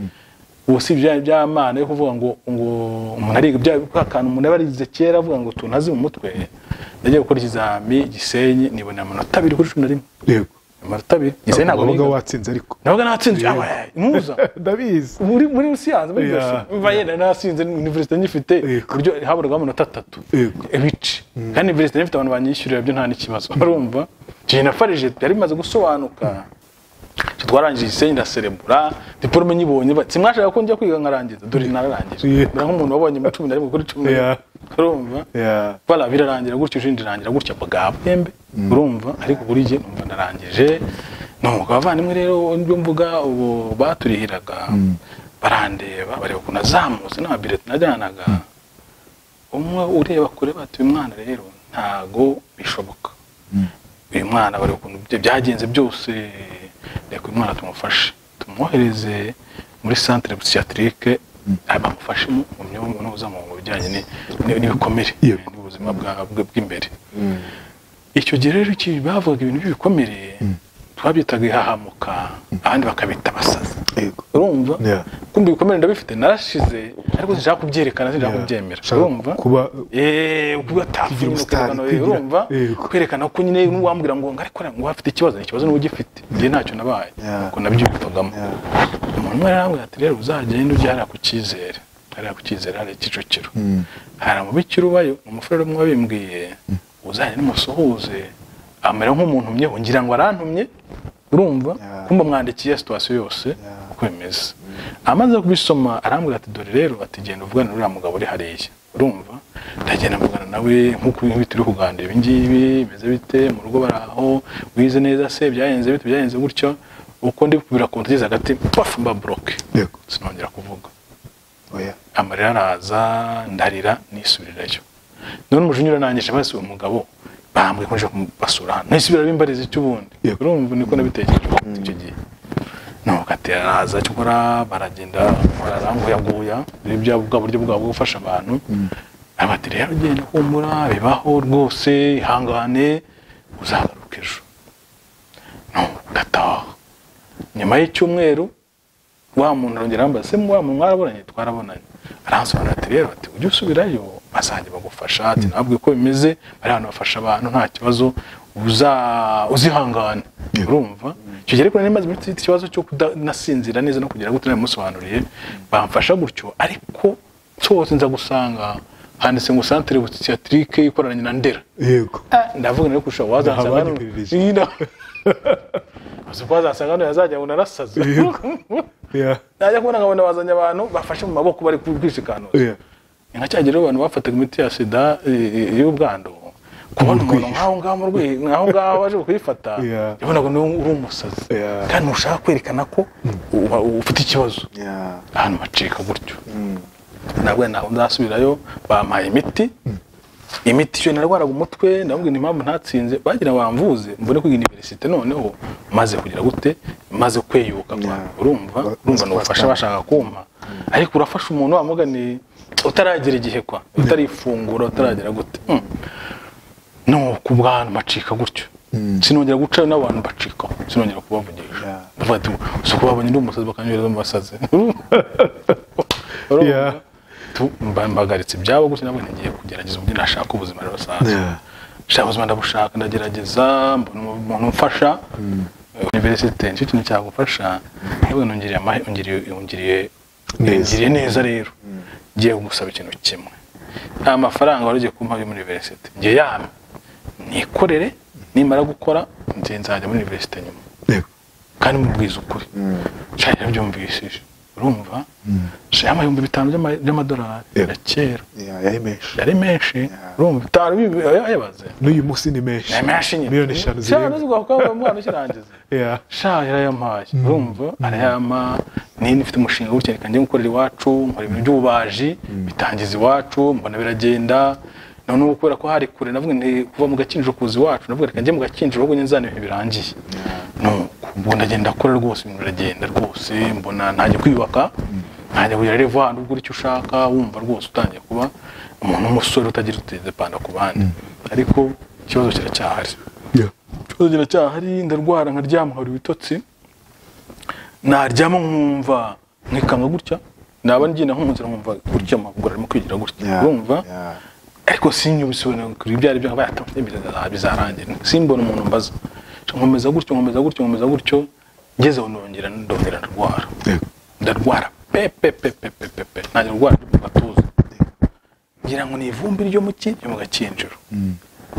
Ubu si ibya by'amana yo kuvuga ngo ngo umuntu ariga bya ka kantu umuntu aba yarize kera avuga ngo tuntazi mu mutwe. Nagiye gukora ikizami gisenyi nibonera amanota abiri kuri cumi na rimwe.
Yego.
Amanota abiri gisenyi ntabwo niga.
watsinze ariko.
Nabaga natsinze. Ntuza
ndabizi.
Muri muri siyanse muri
yeah.
mva yenda nasinze universite nyifite. Ku buryo haburagaho amanota atatu ibice kandi universite nyifite abantu banyishyurira byo nta n'ikibazo urumva igihe nafarije yari imaze gusobanuka twarangije igisenyi ndaserebura diporome nyibonye ba- simwashaka ko njya kwiga nkarangiza dore nararangije
Yeah.
mbera nk'umuntu wabonye mu cumi na rimwe kuri cumi urumva? Bara birarangira gutyo ushindi irangira gutya bwa bwembe urumva? Ariko buri gihe numva narangije nuko abavandimwe rero ni byo mvuga ubu baturihiraga barandeba bareba ukuntu azamutse n'amabireti najyanaga umwe ureba kure bati uyu mwana rero ntago bishoboka. Uyu mwana bareba ukuntu byagenze byose. Reka uyu mwana tumufashe. Tumwohereze muri centre psychiatrique bamufashe mu n'ubuza mu bijyanye ni- ni- n'ibikomere n'ubuzima bw'imbere. Icyo gihe rero iki bavugaga ibintu by'ibikomere twabyitaga ihahamuka abandi bakabita abasazi
Yego.
urumva kumva ibikomere ndabifite narashize ariko sinshaka kubyerekana sinshaka kubyemera. Urumva?
kuba
Eh, eh, urumva? Kwerekana ko nyine n'uwambwira ngo ngo ariko ngo afite ikibazo ni ikibazo n'uwo ugifite. Njye ntacyo nabaye.
Yeah.
ubwo nabyiyumvagamo umuntu umwe yarambwira ati rero uzagenda ujya hariya ku cyizere? Hariya ku cyizere hariya kicukiro. Hari umubikira ubayo umufurere umwe wabimbwiye uzajya nimusuhuze. Amera nk'umuntu umyeho ngira ngo arantumye. Urumva? Kumba mwandikiye situwasiyo yose bimeze amaze kubisoma arambwira ati dore rero ati genda uvugana n'uriya mugabo uri hariya. Urumva? Ndagenda mvugana nawe nk'uko turi kuganira. Ibi ngibi bimeze bite? Mu rugo bari aho? Wize neza se? Byagenze bite? Byagenze gutyo? Uko ndi kubira ku ntoki hagati pafu mba buroke sinongera kuvuga.
Oya
amarira araza ndarira nisubirirayo none umujinya uranangije basi uwo mugabo bambwiye ko nje kubasura hano nisubira bimbariza icy'ubundi urumva niko nabitekereje. Icyo gihe. Nuko araza cyokora baragenda bararanguyaguya bwa buryo bwabo bwo gufasha abantu. Abati rero genda humura bibaho rwose ihangane uzagaruka ejo. Ndataha nyuma y'icyumweru wa muntu arongera arambaza se wa muntu mwarabonanye? Twarabonanye. Aransobanurira ati rero ati ujye usubirayo. Bazajya bagufasha ati ntabwo uko bimeze bari ahantu bafasha abantu nta kibazo uza uzihangane. Urumva? Icyo gihe ariko nari maze iminsi mfite ikibazo cyo kudanasinzira neza no kugira ngo tunabimusobanuriye bamfasha gutyo. Ariko nsohotse nza gusanga handitse ngo centre psychiatrique ikoranye na ndera.
Yego.
Ah, ndavuga rero kurusha wazansanga hano. Uzi ko wazansanga hano yazajya ngo narasaze
Yeah.
najya kubona nkabona bazanye abantu bafashe mu maboko bari ni nka cya gihe rero abantu bafataga imiti ya sida y'ubwandu kubona umuntu nk'aho ngaho mu rwih nk'aho ngaho waje kuyifata yabonaga ni uri umusazi. Kandi ntushaka kwerekana ko uba- ufite ikibazo. Ahantu bacika gutyo. Nabwo ntabwo nzasubirayo bampaye imiti. Imiti iyo narwaraga umutwe ndababwira impamvu ntatsinze. Bagira bamvuze mbone kwiga universite noneho maze kugira gute maze kweyuka urumva urumva ni ubufasha bashaka kumpa ariko urafasha umuntu wamugani utaragera igihe kwa? Utarifungura utaragera gute? Mm. no ku bwantu bacika gutyo. Sinongera gucayo n'abantu bacikaho sinongera kubavugisha si uko babonye ndi umusazi bakanyohereza mu basazi mbagaritse ibyabo gutya nabwo ngiye kugerageza uburyo nashaka ubuzima rero
Yeah.
nshaka ubuzima ndabushaka ndagerageza mbona umuntu umfasha. Universite ni cyo kintu cyagufasha. Yewe nongeriye
neza.
rero. Ngiye gusaba ikintu kimwe. Nta mafaranga wari ugiye kumpa yo muri universite ngiye yame nikorere nimara gukora nzajya muri universite nyuma. Kandi mubwiza ukuri. Nshaka nabyumvishije urumva? Shira ibihumbi bitanu by'ama- by'amadolari.
Yego.
ya kera.
Yari menshi.
Yari menshi. Urumva? Bitanu yabaze.
N'uyu munsi ni menshi.
Ni menshi nyine.
Miliyoni eshanu zirenga
uzwa kuko umwana ukirangiza.
Yeah.
sha yarayampaye urumva? Arayama nini mfite umushinga gutya reka njye gukorera iwacu nkora ibintu by'ububaji bitangiza iwacu mbona biragenda. Noneho kubera ko hari kure navuga nti kuva mu gakinjiro kuza iwacu navuga reka njye mu gakinjiro ahubwo nzana ibintu birangiye. Nuko ubwo ndagenda akora rwose ibintu biragenda rwose mbona ntajya kwiyubaka ntajya kujya rero ahantu ugura icyo ushaka wumva rwose utangiye kuba umuntu w'umusore utagira utedepanda ku bandi. Ariko ikibazo kiracyahari. Ikibazo kiracyahari ndarwara nkaryama nkabura ibitotsi naryama nkumva nkikanga gutya naba nzira nkumva gutya amaguru arimo kwigira gutya. Urumva? Ariko sinyibisobanukira ibyo ari byo nkaba yatamye bizarangira simbona umuntu mbaza. Nkomeza gutyo nkomeza gutyo nkomeza gutyo. Ngezeho ndongera ndongera ndarwara. Ndarwara. Pe pe pe pe pe pe pe. Ntangira kurwara ryo mu gatuza. Ngira ngo ni ivumbi ryo mu ki mu gakinjiro.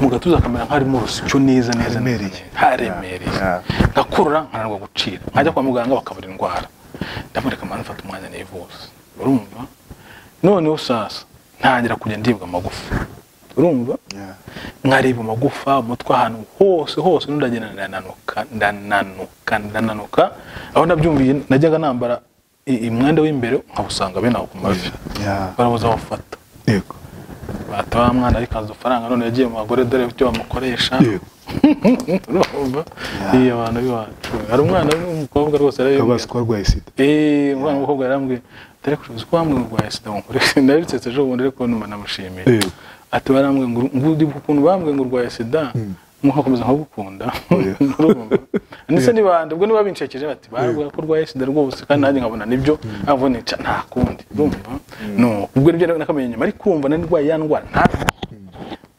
Mu gatuza akamera nk'harimo urusyo neza neza
Haremereye.
ngakurura nkananirwa gucira. Nkajya kwa muganga bakabura indwara. Ndamureka mfata umwanya nivuza urumva? Noneho sasa ntangira kujya ndibwa amagufa. Urumva? Nkareba amagufa umutwe ahantu hose hose ndagenda ndananuka ndananuka ndananuka. Aho nabyumviye najyaga nambara umwenda w'imbere nkawusanga bene aho ku mavi. Barabuza
Yego.
bata wa mwana ariko azi udufaranga none yagiye mu bagore dore ibyo bamukoresha. Urumva? Iyo abantu b'iwacu. Hari umwana w'umukobwa rwose
sida
Eh, umwana w'umukobwa yarambwiye dore ko uzi ko ngo urwaye sida ngo nkoreshe nabitsetse ejo bundi ariko numva namushimiye.
Yego.
ati barambwiye ngo uribuka ukuntu bambwiye ngo urwaye sida nkakomeza nkagukunda.
Oya.
urumva ndetse n'ibandi ubwo niba binshekeje bati baravuga ko urwaye sida rwose kandi nanjye nkabona ni byo nkavuga nica nta kundi. Urumva no ubwo ni byo nakamenye nyuma ariko kumva nari ndwaye ya ndwara nta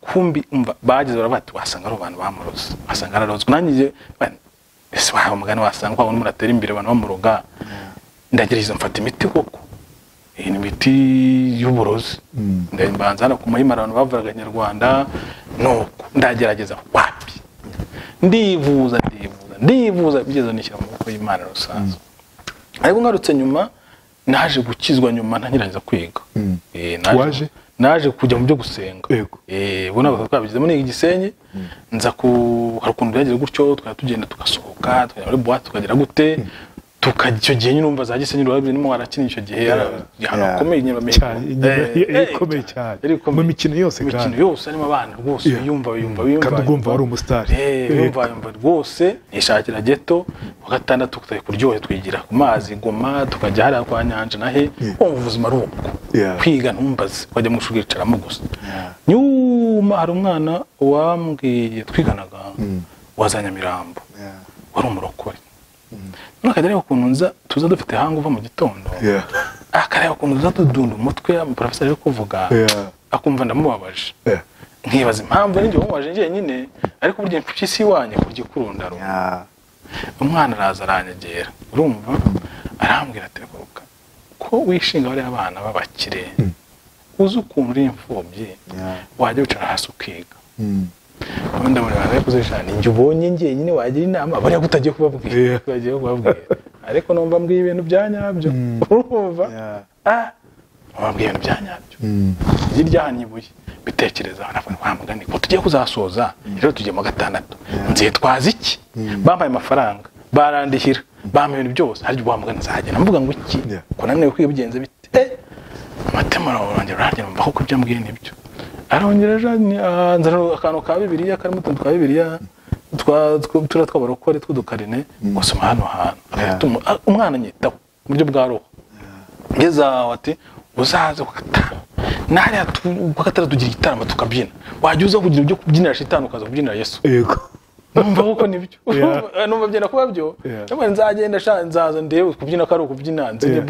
kumbi umva bageze baravuga ati wasanga ari abantu bamuroze wasanga ararozwe nanjye ese wawe umugani wasanga kwa umuntu atera imbere abantu bamuroga? Ndagerageza mfata imiti koko. Ni imiti y'uburozi. Ndabanza hano ku muhima abantu bavuraga nyarwanda nuko ndagerageza wapi ndivuza ndivuza ndivuza bigeze nishyira mu maboko y'imana rusanzwe. Ariko ngarutse nyuma naje gukizwa nyuma ntangirangiza kwiga. Eh, naje-
Waje?
naje kujya mu byo gusenga.
Yego.
Eh, ntabwo twabigezemo ni igisenyi nza ku hari ukuntu byagize gutyo twari tugenda tugasohoka tukajya muri buwate tukagera gute? Tukajya icyo gihe nyine umva za gisenyi urabona nimo warakina icyo gihe yari ahantu hakomeye nyine bamenye
Cyane, inyuma- yari ikomeye. Cyane. Mu mikino yose
mu mikino
kandi.
yose harimo abana rwose yumva yumva yumva
Kandi ugumva wari umusitari.
Yumva yumva rwose nishakira geto wa gatandatu tukajya kuryohe twigira ku mazi goma tukajya hariya kwa nyanja nahe wumva ubuzima ari ubwo. Kwiga ntumbaze ukajya mu ishuri wicaramo gusa. Nyuma hari umwana wambwiye twiganaga wa za nyamirambo. Wari umurokore. None akajya areba ukuntu nza tuza dufite hanga uva mu gitondo. Akareba ukuntu tuza tudunda umutwe umuporofeseri ari kuvuga akumva ndamubabaje. Nkibaza impamvu ari njye wamubaje njyenyine ariko burya impyisi iwanjye kurya ikurundaro
Yeah.
umwana araza aranyegera. Urumva arambwira ati "Garuka, ko wishinga bariya abana b'abakire uzi ukuntu uri imfubyi wajya wicara hasi ukiga.
Mm.
Ubundi ndamureba nawe kuzishana njye ubonye njyenyine wagira inama. Bariya utagiye kubabwira utagiye kubabwira ariko numva mbwiye ibintu bya nyabyo. Urumva?
Yeah.
ah! Mbwiye ibintu bya nyabyo.
Mm.
hirya hano ibuye bitekereza navuga wa mugani ko tugiye kuzasoza rero tugiye mu gatandatu. Nzitwaza iki? Bampaye amafaranga barandihira. Bampa ibintu byose. Harya wa mugani nzagenda mvuga ngo iki? Ko nanone kwiga bigenze bite? Umutima urongera urangira mva ko ibyo ambwiye ni byo arongera ah, nzana akantu ka bibiliya karimo utuntu twa tw- turiya tw'abarokore tw'udukarine gusoma hano hantu. Ah, umwana anyitaho mu buryo bwa roho ngeze aho ati uzaze ku gatanu nariya gatanu tugira igitaramo tukabyina. Wajya uza kugira ibyo kubyinira shitani ukaza kubyinira yesu. Numva koko ni
byo
numva byenda kuba byo. Nzagenda nzaza ndebe kubyina ko ari ukubyina nzige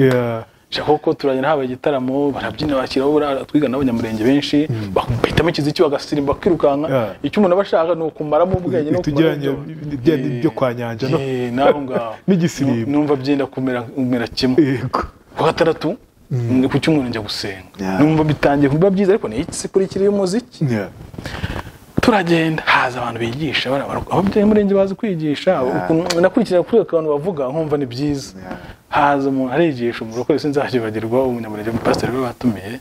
Yeah.
shaka koko turagenda habaye igitaramo barabyina bashyiraho twiga n'abanyamurenge benshi bahitamo ikiziki bagasirimba bakirukanka. Icyo umuntu aba ashaka ni ukumaramo ubwenge no kumara
Tugereranya
ubwenge.
bya bindi byo kwa nyanja,
naho ngaho
N'igisirimba.
numva byenda kumera kimwe. Ku gatandatu ku cyumweru njya gusenga. Numva bitangiye kuba byiza ariko ni iki kuri kiri umuziki. Turagenda. Haza abantu bigisha ababyeyi b'umurenge bazi kwigisha nakurikira kuri akantu bavuga nkumva ni byiza. Haza umuntu arigisha umurokore sinzakibagirwa umunyamurenge umupasiteri we batumiye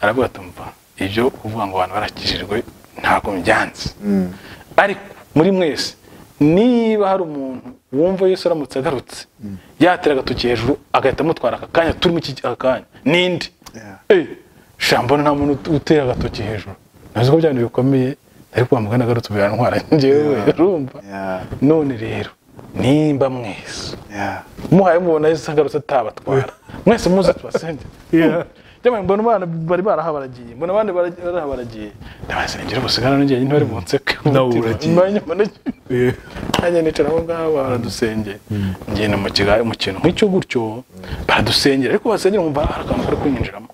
aravuga ati umva ibyo kuvuga ngo abantu barakijijwe ntabwo mbyanze ariko muri mwese niba hari umuntu wumva Yesu aramutse agarutse yatera agatoki hejuru agahita amutwara aka kanya turimo iki kanya.
Yeah.
Eh, shambona nta muntu utera agatoki hejuru. Ntazi ko bikomeye. Ariko wamugana agarutse ubu yantwara njyewe urumva none rero nimba mwese. Muhaye mubona Yesu agarutse atabatwara. Mwese muze tubasenge. Jamani mbona abana bari barahabaragiye mbona abandi bara- barahabaragiye. Ndabasengera ubusigara n'ingiye ntibari bunseke
Nawe uragiye.
Nanjye nicara aho ngaho baradusengera ngenda mu mu kintu nk'icyo gutyo baradusengera. Ariko basengera nkumva hari akantu kari kunyinjiramo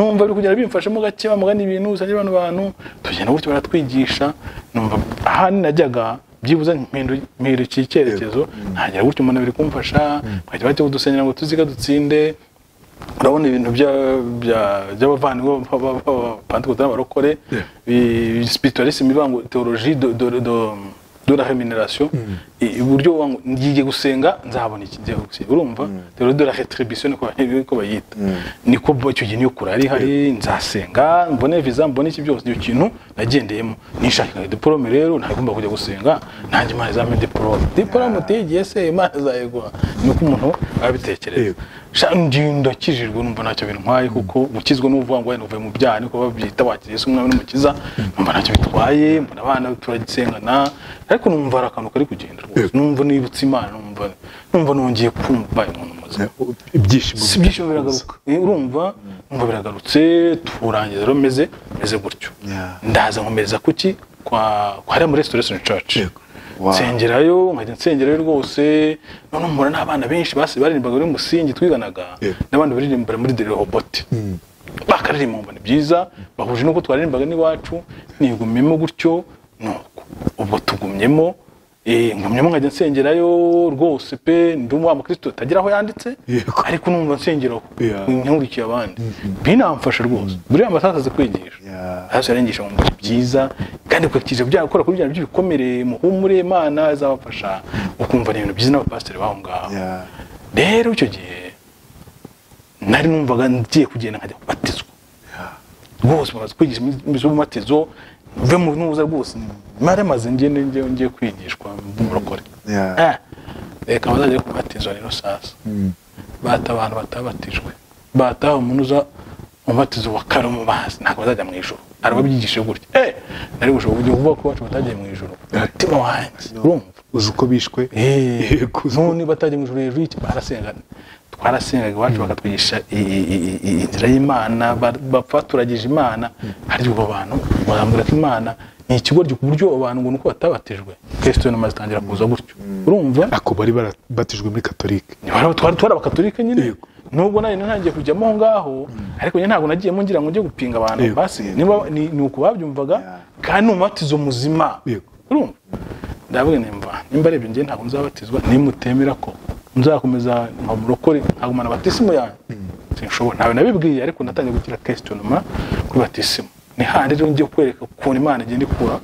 numva biri kugenda bimfashemo gake bamugana ibintu usanga bano bantu tugenda gutyo baratwigisha numva ahandi najyaga byibuze mpindukiye icyerekezo ntagira gutyo umuntu biri kumfasha bakajya bajya kudusengera ngo tuziga dutsinde urabona ibintu bya- bya- by'abavandimwe b'abapantekote n'abarokore bi- spiritualisme bivuga ngo theologie de, de, de, de la rémunération I- uburyo ngiye gusenga nzabona iki ngiye gusenga urumva theologie de la rétribution niko niko bayita niko icyo gihe niyo kure ari hari nzasenga mbone visa mbone iki byose icyo kintu nagendeyemo nishakaga diplome rero ntagomba kujya gusenga nanjye imana izampa diplome diplome utigiye se imana izayiguha niko umuntu abitekereza Ngiye ndakijijwe numva ntacyo bintwaye kuko gukizwa n'uvuga ngo wenda uvuye mu byaha niko babyita wakiriye Yesu umwami n'umukiza numva ntacyo bitwaye mbona abana turagisengana ariko numva hari akantu kari kugenda rwose. Numva nibutse imana numva numva nongeye kumva umuntu muzima
ibyishimo
biragaruka. Eh, urumva numva biragarutse turangiza rero meze meze gutyo. Ndaza nkomereza kuki? Kwa kwa muri restoration church. Nsengerayo nkajya nsengerayo rwose. Noneho mpura n'abana benshi basi baririmbaga muri musingi twiganaga. N'abandi baririmbira muri the rehobote bakaririmba ngo ni byiza bahuje n'uko twaririmbaga n'iwacu. Nigumyemo gutyo nuko. Ubwo tugumyemo eh, ngumyemo nkajya nsengerayo rwose pe ndi wa mukristo utagira aho yanditse? Ariko numva nsengeraho nkurikiye abandi. Binamfasha rwose. Buriya amasaha azi kwigisha. Hasi arigisha ngo ni byiza kandi ukurikije bya gukora kuri bya bintu by'ibikomere muhumure imana izabafasha ukumva ni ibintu byiza n'abapasiteri baho ngaho. Rero icyo gihe nari numvaga ngiye kugenda nkajya kubatizwa rwose bamaze kwigisha imizo y'umubatizo mve mu ntuza rwose. Mare maze ngende ngiye ngiye kwigishwa b'umurokore
Yeah.
Eh, reka bazajya kubatizwa rero sasa. Bata abantu batabatijwe. Bataha umuntu uza umubatizo wa kare mu mazi ntabwo bazajya mu ijoro arababyigishije gutya. Eh nari gushobora kujya kuvuga ko bacu batagiye mu ijoro umutima wanjye urumva.
Uzi uko bishwe?
Eh,
Yego.
none batagiye mu ijoro hejuru y'iki barasenga. Twarasengaga iwacu bakatwigisha i- i- inzira y'imana ba- bapfa turagije imana. Hari ubwo bantu barambwira ko imana ni ikigoryi ku buryo abantu ngo nuko batabatijwe. Kristo namaze itangira kuza gutyo. Urumva?
Ako bari barabatijwe muri katolike
Twari- twari abakatolika nyine. Nubwo nari ntangiye kujyamo aho ngaho ariko nyine ntabwo nagiyemo ngira ngo njye gupinga abantu. Basi niba ni uko babyumvaga kandi ni umubatizo muzima urumva? Ndavuga nimba nimba ari ibyo njye ntabwo nzabatizwa nimutemera ko nzakomeza nka murokore nkagumana batisimu yanjye sinshobora. Ntawe nabibwiye ariko natangiye gukira kestionoma kuri batisimu ni handi rero ngiye kwereka ukuntu imana igenda ikura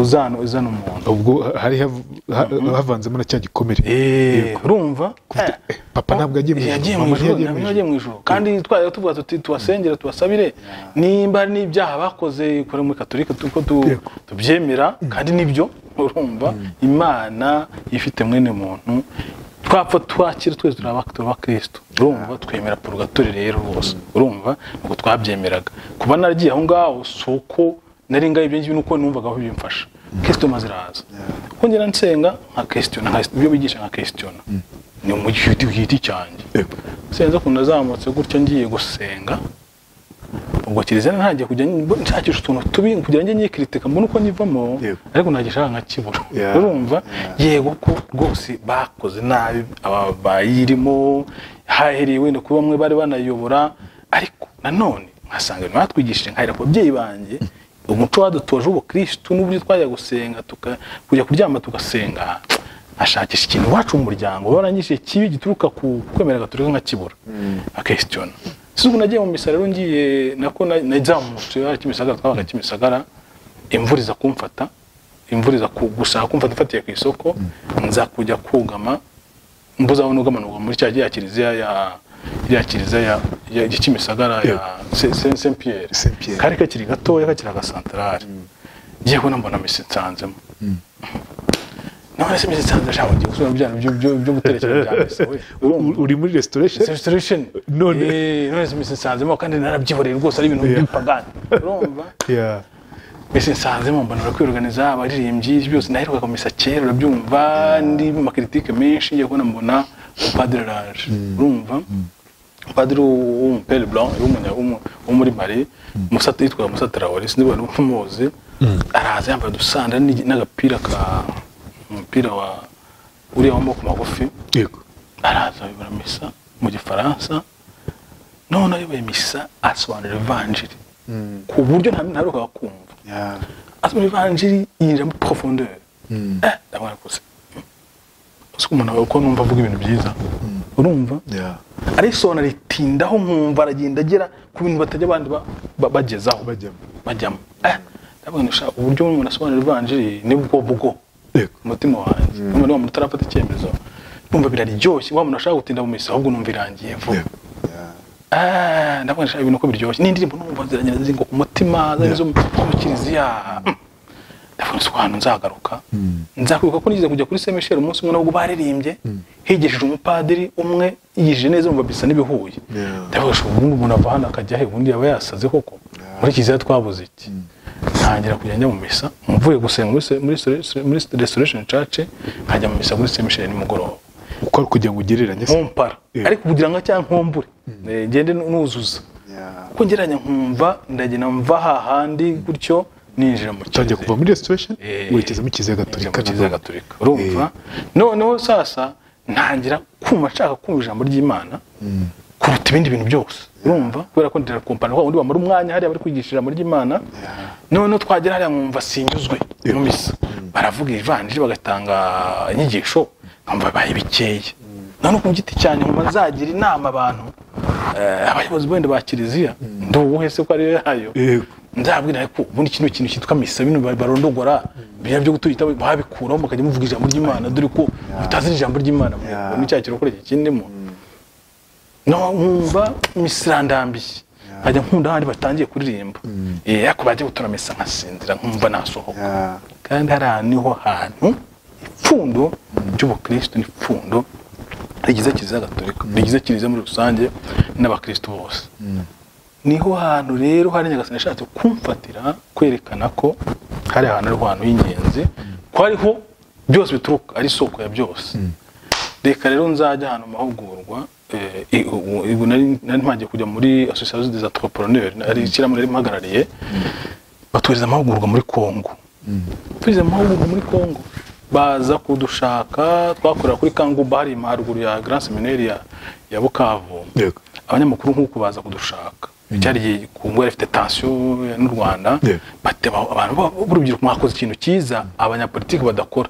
uzano izana umuntu.
Ubwo hari ha- havanzemo na cya gikomere
Eh, urumva
Kuvuga, eh, papa ntabwo yagiye mu
mu ntabwo yagiye mu ijuru kandi twari tuvuga tuti tubasengere tubasabire nimba hari n'ibyaha bakoze kuri muri katolika tuko tubyemera kandi ni byo urumva imana ifite mwene muntu twapfa twakira twese turi aba- turi abakristo urumva? Twemera purugatori rero rwose. Urumva? Nuko twabyemeraga. Kuba naragiye aho ngaho si uko nari ngaho ibyo ngibyo nuko numvaga aho bimfasha. Kristo maze iraza. Kuko ngera nsenga nka kesitiyona ibyo bigisha nka kesitiyona ni mu giti
Yego.
senze ukuntu nazamutse gutyo ngiye gusenga. Ubwo kiliziya ntangiye kujya nshakisha utuntu tubi kugira ngo njye nyikiritika mbone uko nyivamo ariko nagishaka nkakibura urumva? Yego ko rwose bakoze nabi bayirimo hahereye wenda kuba bamwe bari banayobora ariko nanone nkasanga ibintu batwigishije nkahera ku babyeyi banjye umuco wadutoje w'ubukristu n'uburyo twajya gusenga kujya kuryama tugasenga. Ashakisha ikintu iwacu mu muryango barangije kibi gituruka ku kwemera gaturika nkakibura akesitiyona si ubwo nagiye mu misa rero ngiye nako na- nazamutse hari kimisagara twabaga kimisagara imvura iza kumfata imvura iza gushaka kumfata ifatiye ku isoko nza kujya kugama mbuze aho nugamanurwa muri cya ya kiliziya ya ya kiliziya ya Kimisagara ya Saint- Pierre. Kari kakiri gatoya kakiri agasantarari ngiye kubona mbona misi nsanzemo. none se misi nsanze ashaka ngiye gusubira mu byana byo- byo byo guterekera bya misi we urumva
uri muri restoration
restoration
None-
Eh, none se misi nsanzemo kandi narabyihoreye rwose ari ibintu by'ipagani urumva
Yeah.
mbese nsanzemo mbona barakwiorganiza abaririmbyi byose naherukaga mu misa kera urabyumva ndi mu makiritike menshi ngiye kubona mbona umupadiri araje urumva? Umupadiri w'umupere blanc w'umunya- w'umu- wo muri mari musata yitwaga musata rawari sinzi wari umuzi araza yambaye udusanda n'igi- n'agapira ka umupira wa uriya w'amaboko magufi. Araza ayobora misa mu gifaransa. None ayoboye misa asobanura ivanjiri ku buryo nta ntaruka kumva. Asobanura ivanjiri yinjira muri profondeur. Eh ndabona uzi ko umuntu uko numva avuga ibintu byiza. Urumva?
Yeah.
arisobanura ritindaho nkumva aragenda agera ku bintu batajya abandi ba- ba- bagezaho.
Bajyamo.
eh ndabona uburyo umuntu asobanura ivanjiri ni bwo. Umutima wanjye. Numva niba umuntu utarafata icyemezo. Numva biraryoshye wa muntu ashaka gutinda mu misa ahubwo numva irangiye vuba. Ah, ndabona shaka ibintu ko biryoshye. N'indirimbo numva ziragenda zizinga ku mutima zari zo mu kiliziya ndabona ko ahantu nzagaruka. Nzakwibuka ko nigeze kujya kuri Michel umunsi umwe nabwo baririmbye higishije umupadiri umwe yigishije neza umva bisa n'ibihuye. Ndavuga ngo ubundi umuntu ava hano akajya he? Ubundi yaba yasaze koko? Muri kiliziya twabuze iki? Ntangira kujya njya mu misa mvuye gusenga muri restoration church nkajya mu misa kuri Michel nimugoroba
uko ari kugira ngo ugereranye
nkompara. Ariko kugira ngo cyangwa nkombure. Eh, ngende nuzuza. Uko ngeranya nkumva ndagenda mva hahandi gutyo ninjira mu
utangiye kuva muri restoration?
Eh,
werekeza gatolika
mu kiliziya gatolika. Urumva? Noneho sasa ntangira kumva nshaka kumva ijambo ry'imana kuruta ibindi bintu byose. Urumva? Kubera ko ndira kompana kwa undi bamara umwanya hariya bari kwigisha ijambo ry'imana noneho twagera hariya nkumva sinyuzwe mu misa baravuga ivanjiri bagatanga inyigisho nkumva baye bikeya. None ku giti cyanjye nkumva nzagira inama abantu eh, abayobozi benda ba kiliziya ndi uwuhe se ko ariyo yayo?
Yego.
nzabwira ko ubundi kino kintu cyitwa misa bino barondogora biriya byo guturita babikuraho mukajya muvuga ijambo ry'imana. Dore ko utazi ijambo ry'imana
Yeah.
ni cya kirokore kikindimo nkumva misa irandambiye nkajya nkunda ahandi batangiye kuririmba. Eh ariko bajya gutura misa nkasinzira nkumva nasohoka. Kandi hariya ni ho hantu ipfundo ry'ubukristo n'ipfundo rigize kiliziya gatolika rigize kiliziya muri rusange n'abakristo bose. Ni ho hantu rero hari nyagasani yashatse kumfatira kwerekana ko hari ahantu ariho hantu h'ingenzi ko hariho byose bituruka ari isoko ya byose. Reka rero nzajya ahantu mu mahugurwa eh, nari mpagiye kujya muri association des entrepreneurs ari ishyirahamwe nari mpagarariye. Batuhereza amahugurwa muri Congo. Tugeze mu mahugurwa muri Congo. Baza kudushaka twakorera kuri Kanguba hari haruguru ya Grand Seminaire ya, Bukavu. Abanyamakuru nk'uko baza kudushaka. Cyari Congo yari ifite tension n'u Rwanda. Abantu ba- b'urubyiruko mwakoze ikintu cyiza abanyapolitiki badakora.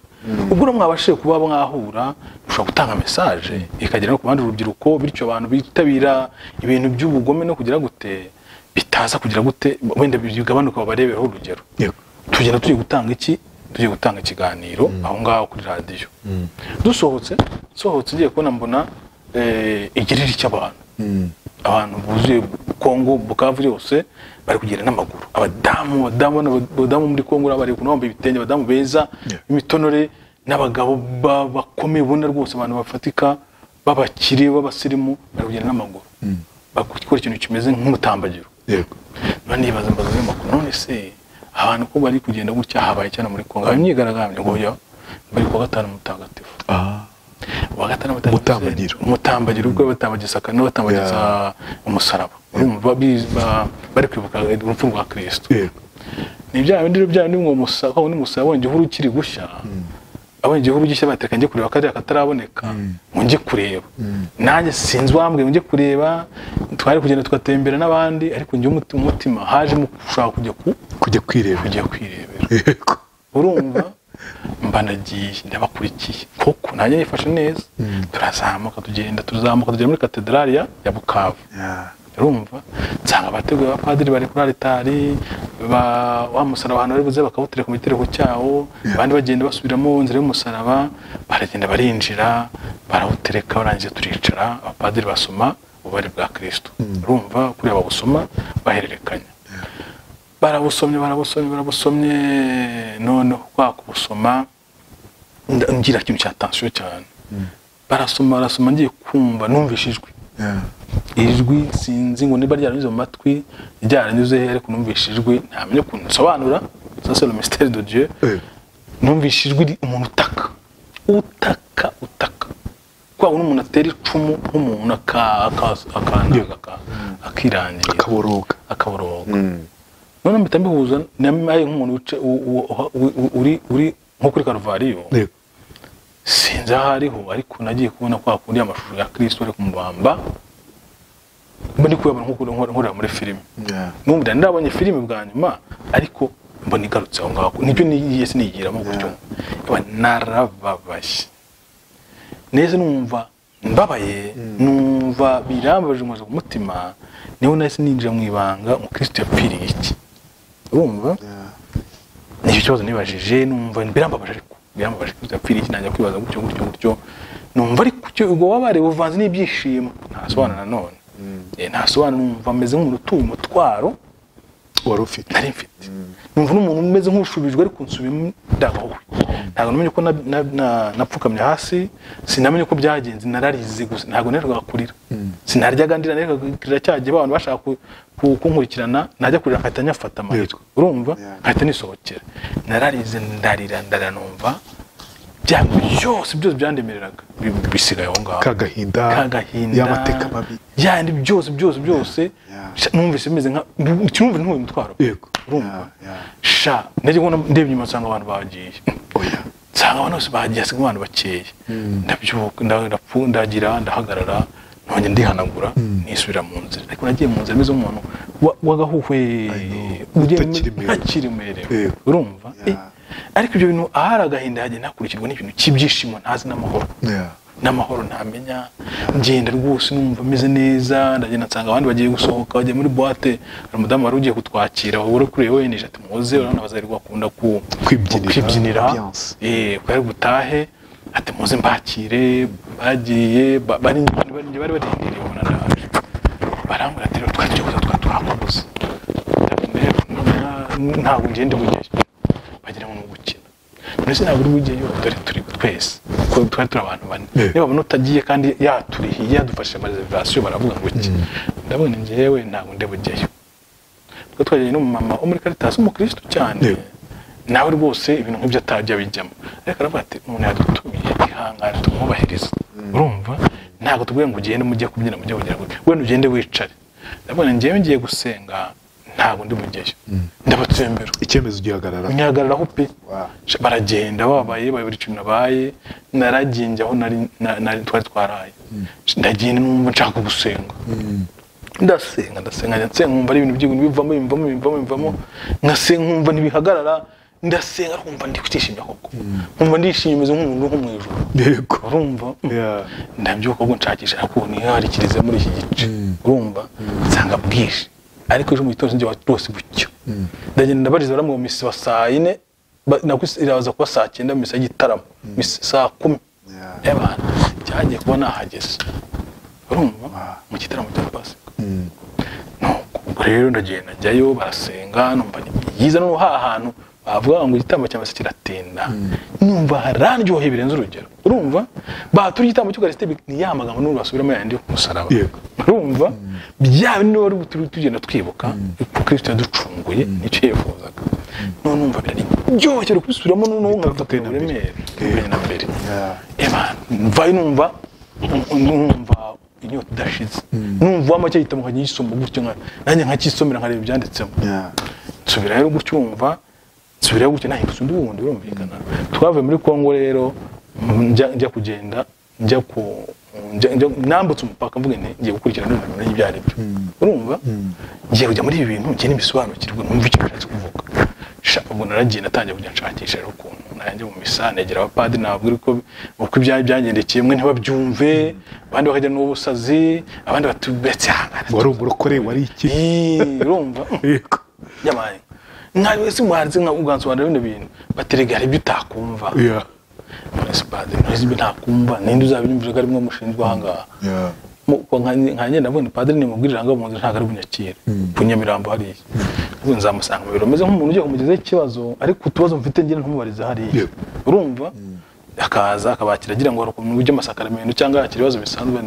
Ubwo rero mwabashije kuba mwahura mushobora gutanga message ikagera no ku bandi urubyiruko bityo abantu bitabira ibintu by'ubugome no kugira gute bitaza kugira gute wenda bigabanuka babarebereho urugero. Tugenda tugiye gutanga iki? Tugiye gutanga ikiganiro aho ngaho kuri radiyo. Dusohotse sohotse ngiye kubona mbona eh, igiriri cy'abantu abantu buzuye kongo bukavu yose bari kugenda n'amaguru. Abadamu abadamu muri kongo bari bambaye ibitenge abadamu beza imitonore n'abagabo ba- bakomeye ubona rwose abantu bafatika b'abakire b'abasirimu bari kugenda n'amaguru. Bari gukora ikintu kimeze nk'umutambagiro. None nibaza mbaza n'amakuru none se abantu ko bari kugenda gutya habaye cyane muri kongo? Haba imyigaragambyo ngo bari kuwa gatanu mutagatifu.
Ah.
Uwa gatanu
Umutambagiro.
umutambagiro ubwo batambagiza isaka nibo batambagiza umusaraba. Bari kwibuka urupfu rwa kirisito ni bya bindi rero bya bindi ngo musa ko musa abonye igihuru kiri gushya. Abonye igihuru gishya bateka njye kureba kariya kataraboneka ngo njye kureba. Nanjye sinzi uwambwiye ngo njye kureba twari kugenda tugatembera n'abandi ariko njye umuti- umutima hajemo ushaka kujya ku
kujya
kwirebera. Urumva? Mba nagiye ndabakurikiye. Koko nanjye nifashe neza. Turazamuka tugenda turazamuka tugera muri katedrali ya bukavu. Urumva nsanga abateguye abapadiri bari kuri aritari wa musaraba ahantu bari buze bakawutereka mu gitereko cyawo abandi bagenda basubiramo inzira y'umusaraba baragenda barinjira barawutereka barangije turicara abapadiri basoma ububari bwa kirisito urumva kuriya bawusoma bahererekanya. Barabusomye barabusomye barabusomye. Noneho kwa kubusoma ngira ikintu cya tansiyo cyane. Barasoma barasoma ngiye kumva numvishe ijwi. Ijwi sinzi ngo niba ryaranyuze mu matwi ryaranyuze he ariko numvishe ijwi ntamenya ukuntu nsobanura. Le mystère de Dieu. Numvishe ijwi umuntu utaka. Utaka utaka. Kwa umuntu umuntu atera icumu nk'umuntu aka- aka- akandaga aka- akirangira.
Akaboroga.
Akaboroga. None mpita mbihuza namaye nk'umuntu uri uri nko kuri karuvariyo sinzi aho ariho ariko nagiye kubona kwa kundi amashusho ya kirisito ari kumubamba mba ndi kuyabona nk'uko nkorera muri filime ndari ndabonye filime bwa nyuma ariko mbona igarutse aho ngaho ni byo nigiye sinigiramo gutyo narababaye neza numva mbabaye numva birambabaje umuze ku mutima ni ho nahise ninjira mu ibanga umukristo yapfiriye iki urumva ni cyo kibazo nibajije numva birambabaje ariko birambabaje iki najya kwibaza gutyo gutyo gutyo. Numva ariko ubwo wabare buvanze n'ibyishimo. Ntasobanura nanone Eh, ntasobanura numva ameze nk'umuntu utuye umutwaro
wari ufite.
Nari mfite. Numva n'umuntu umeze nk'ushubijwe ariko nsubiyemo ndagawe ntabwo namenye ko na- na- na- napfukamye hasi sinamenye ko byagenze nararize gusa ntabwo nerwaga kurira. Sinaryaga ndira nerwaga kurira cya gihe abantu bashaka ku- ku- kunkurikirana najya kurira nkahita nyafata amarira urumva? Nkahita nisohokera. Nararize ndarira ndarira numva bya byose byose byandemereraga bi- bisigaye aho ngaho.
Kagahinda
kagahinda.
y'amateka mabi.
Yandi byose byose byose. Numvise bimeze nka numva ntuye umutwaro.
Yego.
Urumva? Sha najya kubona ndebye inyuma nsanga abantu bagiye.
Oya
nsanga abantu bose bagiye hasigaye abantu bakeya ndabyuka nda- ndapfu- ndagira ndahagarara ntonge ndihanagura nisubira mu nzira. Ariko nagiye mu nzira meze nk'umuntu wa- wagahuhwe. Ntakiremerewe urumva? Ariko ibyo bintu ahari agahinda hagenda hakurikirwa n'ikintu cy'ibyishimo ntazi n'amahoro n'amahoro ntamenya ngenda rwose numva meze neza ndagenda nsanga abandi bagiye gusohoka bagiye muri boite hari umudamu wari ugiye kutwakira uri kuri wenyine ati muze urabona bazarirwa bakunda ku-
Kwibyinira.
eh bari gutahe ati muze mbakire bagiye ba- bari bari barindiriye ubona ndaje barambwira ati rero twari tugiye kuza twakubuze ntabwo ngende bugeyo bagira ngo ni ugukina mbese ntabwo uri bugeyo dore turi twese. Kuko twari turi abantu bane.
Yeah.
niba babona utagiye kandi yaturihiye yadufashije amareservation baravuga ngo iki? Ndabona njyewe ntabwo ndi bugeyo twe twajyanye n'umumama wo muri Caritas umukristo cyane.
Yeah.
nawe rwose ibintu nk'ibyo atajya bijyamo ariko aravuga ati umuntu yadutumiye ihangane tumwubahirize. Urumva? Ntabwo tubwiye ngo ugende mujye kubyina mujye kugira ngo wenda ugende wicare. Ndabona njyewe ngiye gusenga ntabwo ndi bugeyo ndabatsembera
icyemezo gihagarara
nyihagararaho pe? Baragenda babaye bayobora ikintu nabaye. Naragiye aho nari na- nari twari twaraye. Ndagenda numva nshaka gusenga. Ndasenga ndasenga njya nsenga nkumva ari ibintu by'ibintu bivamo bivamo bivamo bivamo. Ngasenga nkumva ntibihagarara. Ndasenga nkumva ndi kwishimye koko. Nkumva ndishimye meze nk'umuntu wo mu ijuru.
Yego.
Urumva? Ndabyuka ahubwo nshakisha ariko niyo hari kiliziya muri iki gice. Urumva? Nsanga bwije. Ariko ejo mu gitondo sinjye rwose bucyo ndagenda ndabariza baramwe mu misi wa saa yine iraza kuba saa cyenda mu misi y'igitaramo misi saa kumi. Y'abantu cyagiye kuba nahageze. Urumva? Mu gitaramo cya pasika. Ubwo rero ndagenda njyayo barasenga numva ni byiza noneho ha hantu bavuga ngo igitambo cyangwa se kiratinda. Numva harandyoheye birenze urugero. Urumva? Batura igitambo cy'ukarisite ni ya magambo n'ubu basubiramo yandi yo ku musaraba
Yego.
urumva? Bya bindi wari tugenda twibuka kristo yaducunguye ni cyo yifuzaga. None numva biraryoshye uri kubisubiramo noneho nkafata uburemere mbere. Na mbere. Mvayo numva numva inyota idashize. Numva make gitabo nkajya gisoma gutyo nanjye nkakisomera nkareba ibyanditsemo. Nsubira rero gutyo urumva nsubirayo gutyo nahindutse undi wundi birumvikana twavuye muri kongo rero njya kugenda njya ku nambutse umupaka mvuga nti ngiye gukurikirana n'umuntu umenye ibyo ari byo urumva? Ngiye kujya muri ibi bintu ngiye n'ibisobanukirwe numva icyo bishatse kuvuga. Ubwo naragiye natangiye kujya nshakisha rero ukuntu. Nanjye mu misa negera abapadiri nababwira uko uko ibyaha byangendekeye mwe ntibabyumve abandi bakagira n'ubusazi abandi bati betse hangana
wari umurokore wari iki?
Urumva?
Yego.
Yabaye nka wese umuhanzi ugansobanurira bino. Bintu baterega hari ibyo utakumva se ibyo ntakumva. Ninde uzabinyumvira ko ari mwe mushinjwa aha ngaha?
Yeah.
Mu- ko nka nka njye ndabona padiri nimubwirira ngo mu nzu ntabwo ari bunyakire. Ku nyamirambo hariya. Ubu nzamusanga mu biro. Meze nk'umuntu ugiye kumugezaho ikibazo ariko utubazo mfite ngira ntumubarize hariya. Urumva? Akaza akabakira agira ngo hari ukuntu ujya amasakaramentu cyangwa yakira ibibazo bisanzwe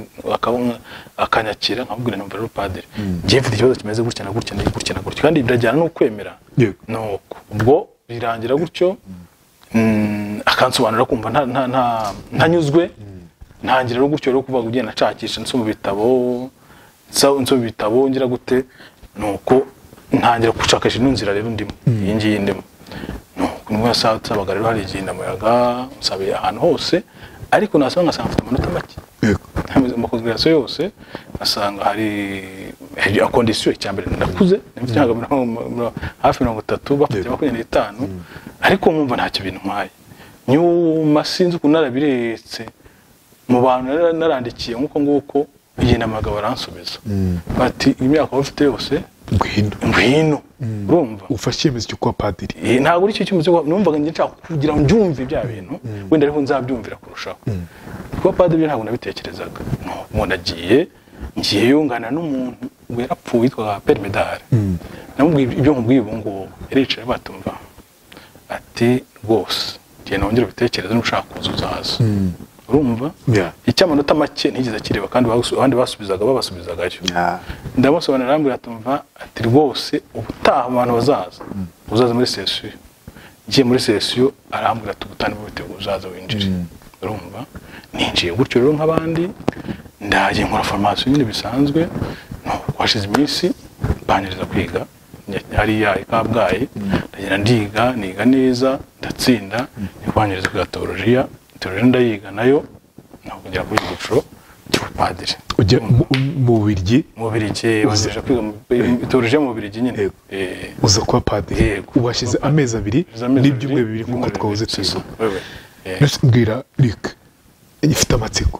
akanyakira. Nkamubwira numva rero padiri. Ngiye mfite ikibazo kimeze gutya na gutya na gutya na gutya. Kandi birajyana no kwemera.
Yego.
nuko ubwo birangira gutyo mm, akansobanurira kumva nta- nta- nta- ntanyuzwe. Ntangira rero gutyo rero kuvuga ugenda nshakisha nsoma ibitabo nsoma ibitabo ngira gute? Nuko ntangira gushakisha ino nzira rero ndimo. Iyi ngiyi ndimo. Nuko saa yasabaga rero hari igihe ndamuyaga nsabiye ahantu hose ariko nasaba ngasanga mfite amanota make.
Yego.
amakonsiderasiyo yose asanga hari hejuru ya kondisiyo icya mbere ndakuze mfite hafi mirongo itatu bafite makumyabiri n'itanu ariko mwumva ntacyo bintwaye nyuma sinzi ukuntu narabiretse mu bantu narandikiye nk'uko nguko igihe namagabo baransubiza bati imyaka ufite yose
ngwino.
Ngwino. Urumva.
Ufashe icyemezo cyo kuba padiri.
Eh, ntabwo ari cyo cyo numvaga njye nshaka kugira ngo mbyumve bya bintu wenda ariho nzabyumvira kurushaho. Kuba padiri ntabwo nabitekerezaga. Umuntu agiye ngiye yungana n'umuntu yarapfuye yitwaga perimedari namubwiye ibyo nkubwiye ubu ngubu. Yaricaye batumva. Ati rwose igihe nongera ubitekereze nushaka kuza uzaza urumva? Icy'amanota make ntigeze akireba kandi abandi basubizaga babasubizagayo
Yeah.
ndamusobanurira arambwira atumva ati rwose ubutaha abantu bazaza uzaza muri sesiyo ngiye muri sesiyo arambwira ati ubutaha biteguye uzaza winjire? Urumva? Ninjiye gutyo rero nk'abandi ndagiye nkora formasiyo nyine bisanzwe hashize iminsi banyereza kwiga. Hariya i kabgayi ndagenda ndiga niga neza ndatsinda banyereza kwiga teolojiya teolojiya ndayiga na yo nuko kugera kuri igiciro cy'ubupadiri
ujya mu- bubirigi
mu Bubiligi bazaje kwiga teolojiya mu Bubiligi nyine. Eh,
uza kuba padiri? Hashize amezi abiri n'ibyumweru bibiri nk'uko.
Eh,
Nese mbwira Rick. Ifite amatsiko.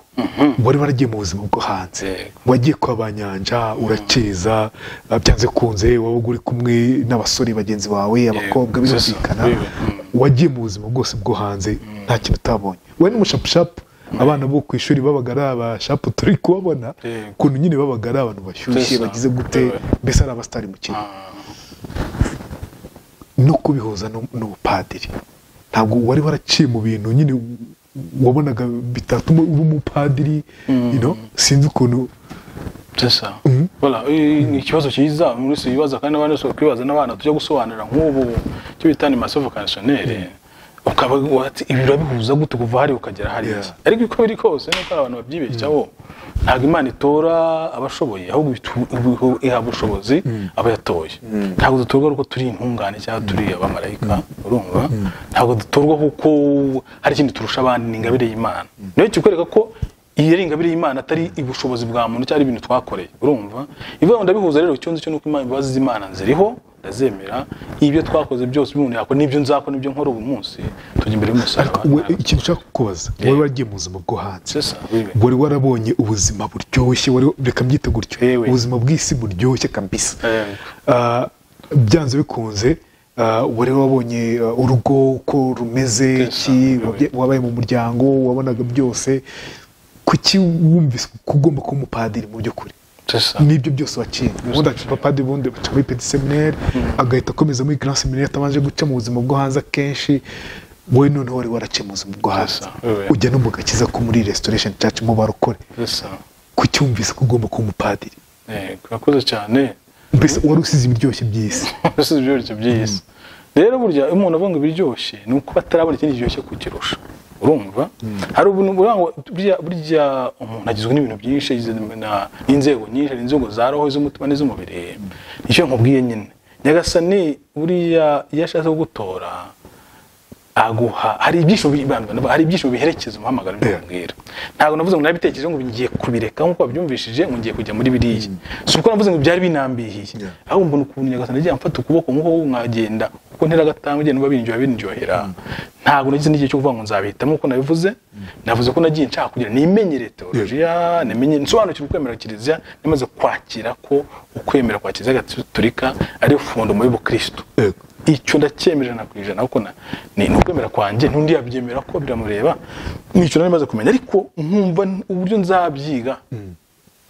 Wari waragiye mu buzima bwo hanze. Wagiye kwa banyanja urakeza uh, byanze kunze wabaga uri kumwe n'abasore bagenzi bawe abakobwa birumvikana. Wagiye mu buzima bwose bwo hanze nta kintu utabonye. Wowe n'umushapushap abana bo ku ishuri babaga ari abashapu turi kubabona. Ukuntu nyine babaga ari abantu bashyushye bagize gute mbese ari abasitari mu kintu no kubihuza nu- n'ubupadiri. Ntabwo wari waraciye mu bintu nyine wabonaga bitatuma uri umupadiri you know? sinzi ukuntu
c'est ça. Voilà, eh, ni ikibazo cyiza muri si ibibazo kandi n'abandi bose bakwibaza n'abana tujya gusobanurira nk'ubu icyo bita animation vocationnelle ukaba wati ibi urabihuza gute kuva hariya ukagera hariya? Ariko uko biri kose nuko hari abantu babyibeshyaho ntabwo imana itora abashoboye ahubwo itu- ibu- iha ubushobozi aba yatoye ntabwo dutorwa kuko turi intungane cyangwa turi abamarayika urumva? Ntabwo dutorwa kuko hari ikindi turusha abandi ni ingabire y'imana. Niyo kikwereka ko iyi ari ingabire y'imana atari ubushobozi bwa muntu cyangwa ibintu twakoreye. Urumva? Ivuga ngo ndabihuza rero icyo nzi cyo nuko imana imbabazi z'imana ziriho ndazemera. Ibyo twakoze byose umuntu yakora n'ibyo nzakora n'ibyo nkora ubu munsi tujya imbere y'umusaraba.
Ikintu ushaka kukubaza wari waragiye mu buzima bwo hanze. Wari warabonye ubuzima buryoshye wari- reka mbyite gutyo. Ubuzima bw'isi buryoshye kabisa.
Eh,
Ah, byanze bikunze ah, wari wabonye ah, urugo uko rumeze wabaye mu muryango wabonaga byose. Kuki wumvise ko ugomba kuba umupadiri mu by'ukuri? N'ibyo byose waciye. Ubundi aca papadiri ubundi aca muri petit seminaire agahita akomeza muri grand seminaire atabanje guca mu buzima bwo hanze akenshi. Wowe noneho wari waraciye mu buzima bwo hanze.
oui.
ujya no mu gakiza ko muri restoration church mu barokore. Kuki wumvise ko ugomba kuba umupadiri?
Eh, urakoze cyane.
Mbese wari usize ibiryoshye by'isi.
Ese ibiryoshye by'isi. Rero burya iyo umuntu ngo ibiryoshye ni uko batarabona ikindi kiryoshye kukirusha urumva. Hari ubuntu burya umuntu agizwe n'ibintu byinshi n'inzego nyinshi inzego za roho iz'umutima n'iz'umubiri. Nicyo nkubwiye nyine. Nyagasani buriya iyo ashatse kugutora aguha hari ibyishimo bi- hari ibyishimo biherekeza umuhamagaro ibyo nkubwira ntabwo navuze ngo nabitekereje ngo ngiye kubireka nk'uko wabyumvishije ngo ngiye kujya muri biriya. Si uko navuze ngo byari binambihiye. Ahubwo mbona ukuntu nyagasani agiye amfata ukuboko nk'uko mwagenda kuko ntera agatanga ugenda uba birindyohera birindyohera ntabwo nagize n'igihe cyo kuvuga ngo nzabihitamo nk'uko nabivuze. Navuze ko nagiye nshaka kugira nimenyere teolojiya nimenye nsobanukirwe ukwemera kiliziya namaze kwakira ko ukwemera kwa kiliziya gatolika ari fundo muri bukristo icyo ndacyemera ijana ku ijana kuko na- ni ukwemera kwanjye n'undi yabyemera ko biramureba. Nicyo nari maze kumenya. Ariko nkumva uburyo nzabyiga.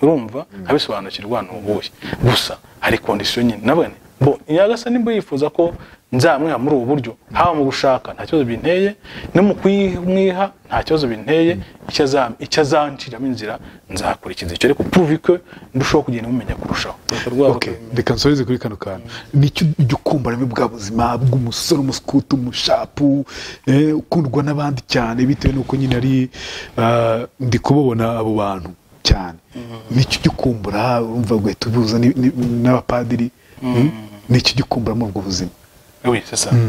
Urumva? Nkabisobanukirwa ni ubuhe? Gusa hari kondisiyo nyine. Nabone bo nyagasa nimba yifuza ko nzamwiha muri ubu buryo. Haba mu gushaka nta kibazo binteye. No mu kumwiha nta kibazo binteye. Icyo aza- icyo azanciramo inzira nzakurikiza icyo. Ariko puruvi ko ndushaho kugenda mumenya kurushaho.
Reka nsoreze kuri kano kantu. Nicyo ujya ukumburamo bwa buzima bw'umusore umusikuti umushapu eh, ukundwa n'abandi cyane bitewe n'uko nyine ari ah, ndi kubabona abo bantu cyane. Nicyo ujya ukumbura urumva ugahita ubuza ni- ni- n'abapadiri mm, ni cyo ujya ukumburamo ubwo buzima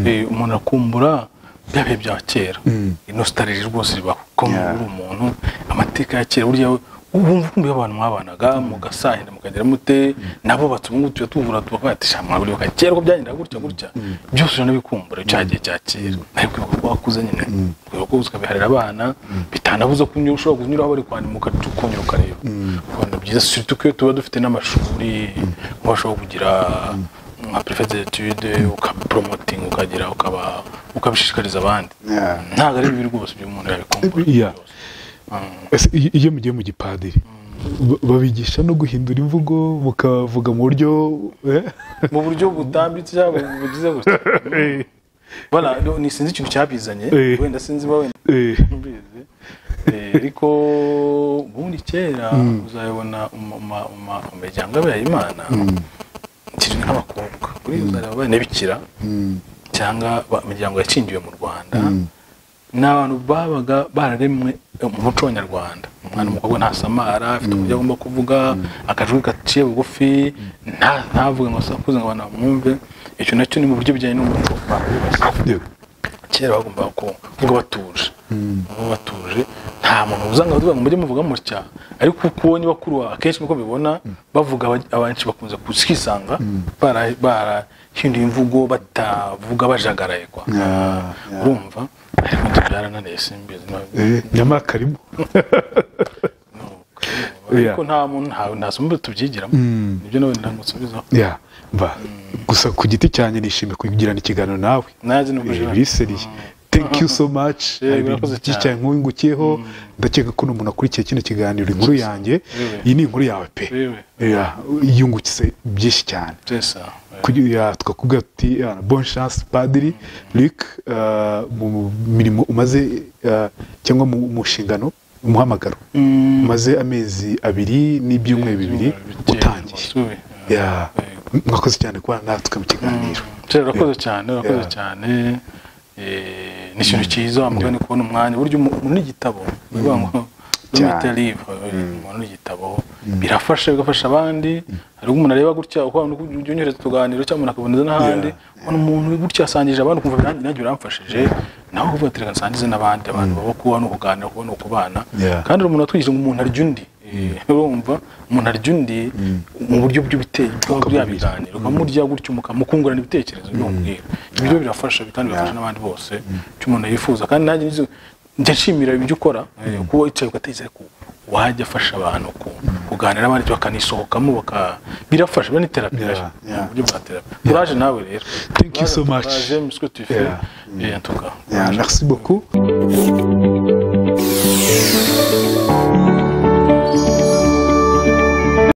Eh, umuntu akumbura bya bihe bya kera inositari rwose ribaho ko uri umuntu. Amateka ya kera burya wumva ukumbuye abantu mwabanaga mugasahira mukagera mute nabo batuma tujya tuvura tubavuga ati shamwa buri kera ko byagendaga gutya. Gutya byose uranabikumbura cya gihe cya kera. Ariko kwibuka ko wakuze nyine kwibuka ko ukabiharira abana bitanabuza ko ushobora kunyuraho bari kwandika ukongera ukareba ukabona byiza surtout ko tuba dufite n'amashuri bashobora kugira nka prefet d'étude ukabiporomotinga ukagira ukaba ukabishishikariza abandi. Ntabwo ari bibi rwose ibyo umuntu yabikumbura Mm.
Iyo mugiye mu gipadiri? Ba- babigisha no guhindura imvugo mukavuga mu buryo eh?
mu buryo butambitse cyangwa bugize gutya? Voilà, no- ni sinzi ikintu cyabizanye.
Eh.
wenda sinzi ba wenda.
Eh,
mbizi. Eh, ariko ubundi kera mu ma- mu miryango y'abayimana kiri nk'abakobwa. Kuri uzareba abana bikira
mm,
cyangwa imiryango yakingiwe mu rwanda ni abantu babaga bararemwe mu muco nyarwanda. Umwana w'umukobwa ntasamara afite uburyo agomba kuvuga akajwi gaciye bugufi nta- ntavuge ngo asakuze ngo abantu bamwumve. Icyo na cyo ni mu buryo bijyanye n'umuco. Kera bagombaga kuvuga batuje batuje nta muntu uza ngo mujye muvuga mutya. Ariko uko ubonye bakuru akenshi niko bibona bavuga abenshi bakunze kwisanga bara- barahinduye imvugo batavuga bajagaraye kwa urumva? Ariko ibyo byarananiye simbizi
Eh, nyamara karimo.
Ariko nta muntu nta nta somo tubyigiramo. Nibyo nawe ntabwo
mva gusa ku giti cyanjye nishimiye kugirana ikiganiro nawe. Biseriye thank you so much.
Eh,
hari ibintu byinshi
cyane.
cyane nkungukiyeho ndakeka ko n'umuntu akurikiye kino kiganiro inkuru yanjye. Iyi ni inkuru yawe pe. Yungukise byinshi cyane. Twakubwira tuti bonne chance padiri. Luc uh, mu mirimo umaze uh, cyangwa mu nshingano umuhamagaro. Umaze amezi abiri n'ibyumweru bibiri utangiye. Mwakoze cyane kuba natwe mu kiganiro
urakoze cyane urakoze cyane Eh, ni ikintu cyiza wamugana ni kubona umwanya buryo umuntu n'igitabo bivuga ngo. Lumite livre umuntu n'igitabo birafasha bigafasha abandi hari umuntu areba gutya uko unyohereza utuganiro cyangwa umuntu akaboneza n'ahandi ubona umuntu gutya yasangije abandi ukumva nanjye biramfashije nawe uvuga ati reka nsangize n'abandi abantu baba kuba no kuganira kuba no kubana
Yeah.
kandi umuntu watwigije ngo umuntu arya undi Eh, urumva umuntu arya undi mu buryo by'ibitekerezo bya biganiro ukamurya gutyo mukungurana ibitekerezo by'umubwira ibyo birafasha kandi bifasha n'abandi bose icyo umuntu yifuza. Kandi nanjye njya nshimira ibyo ukora eh, kuba wicaye ugatekereza ko wajya afasha abantu ku- kuganira n'abandi bakanisohokamo baka birafasha rero,
yeah.
mu buryo bwa terapi kuraje nawe rero.
Thank you so much.
Courage, muscle tu fais
Yeah.
et en tout cas
merci beaucoup.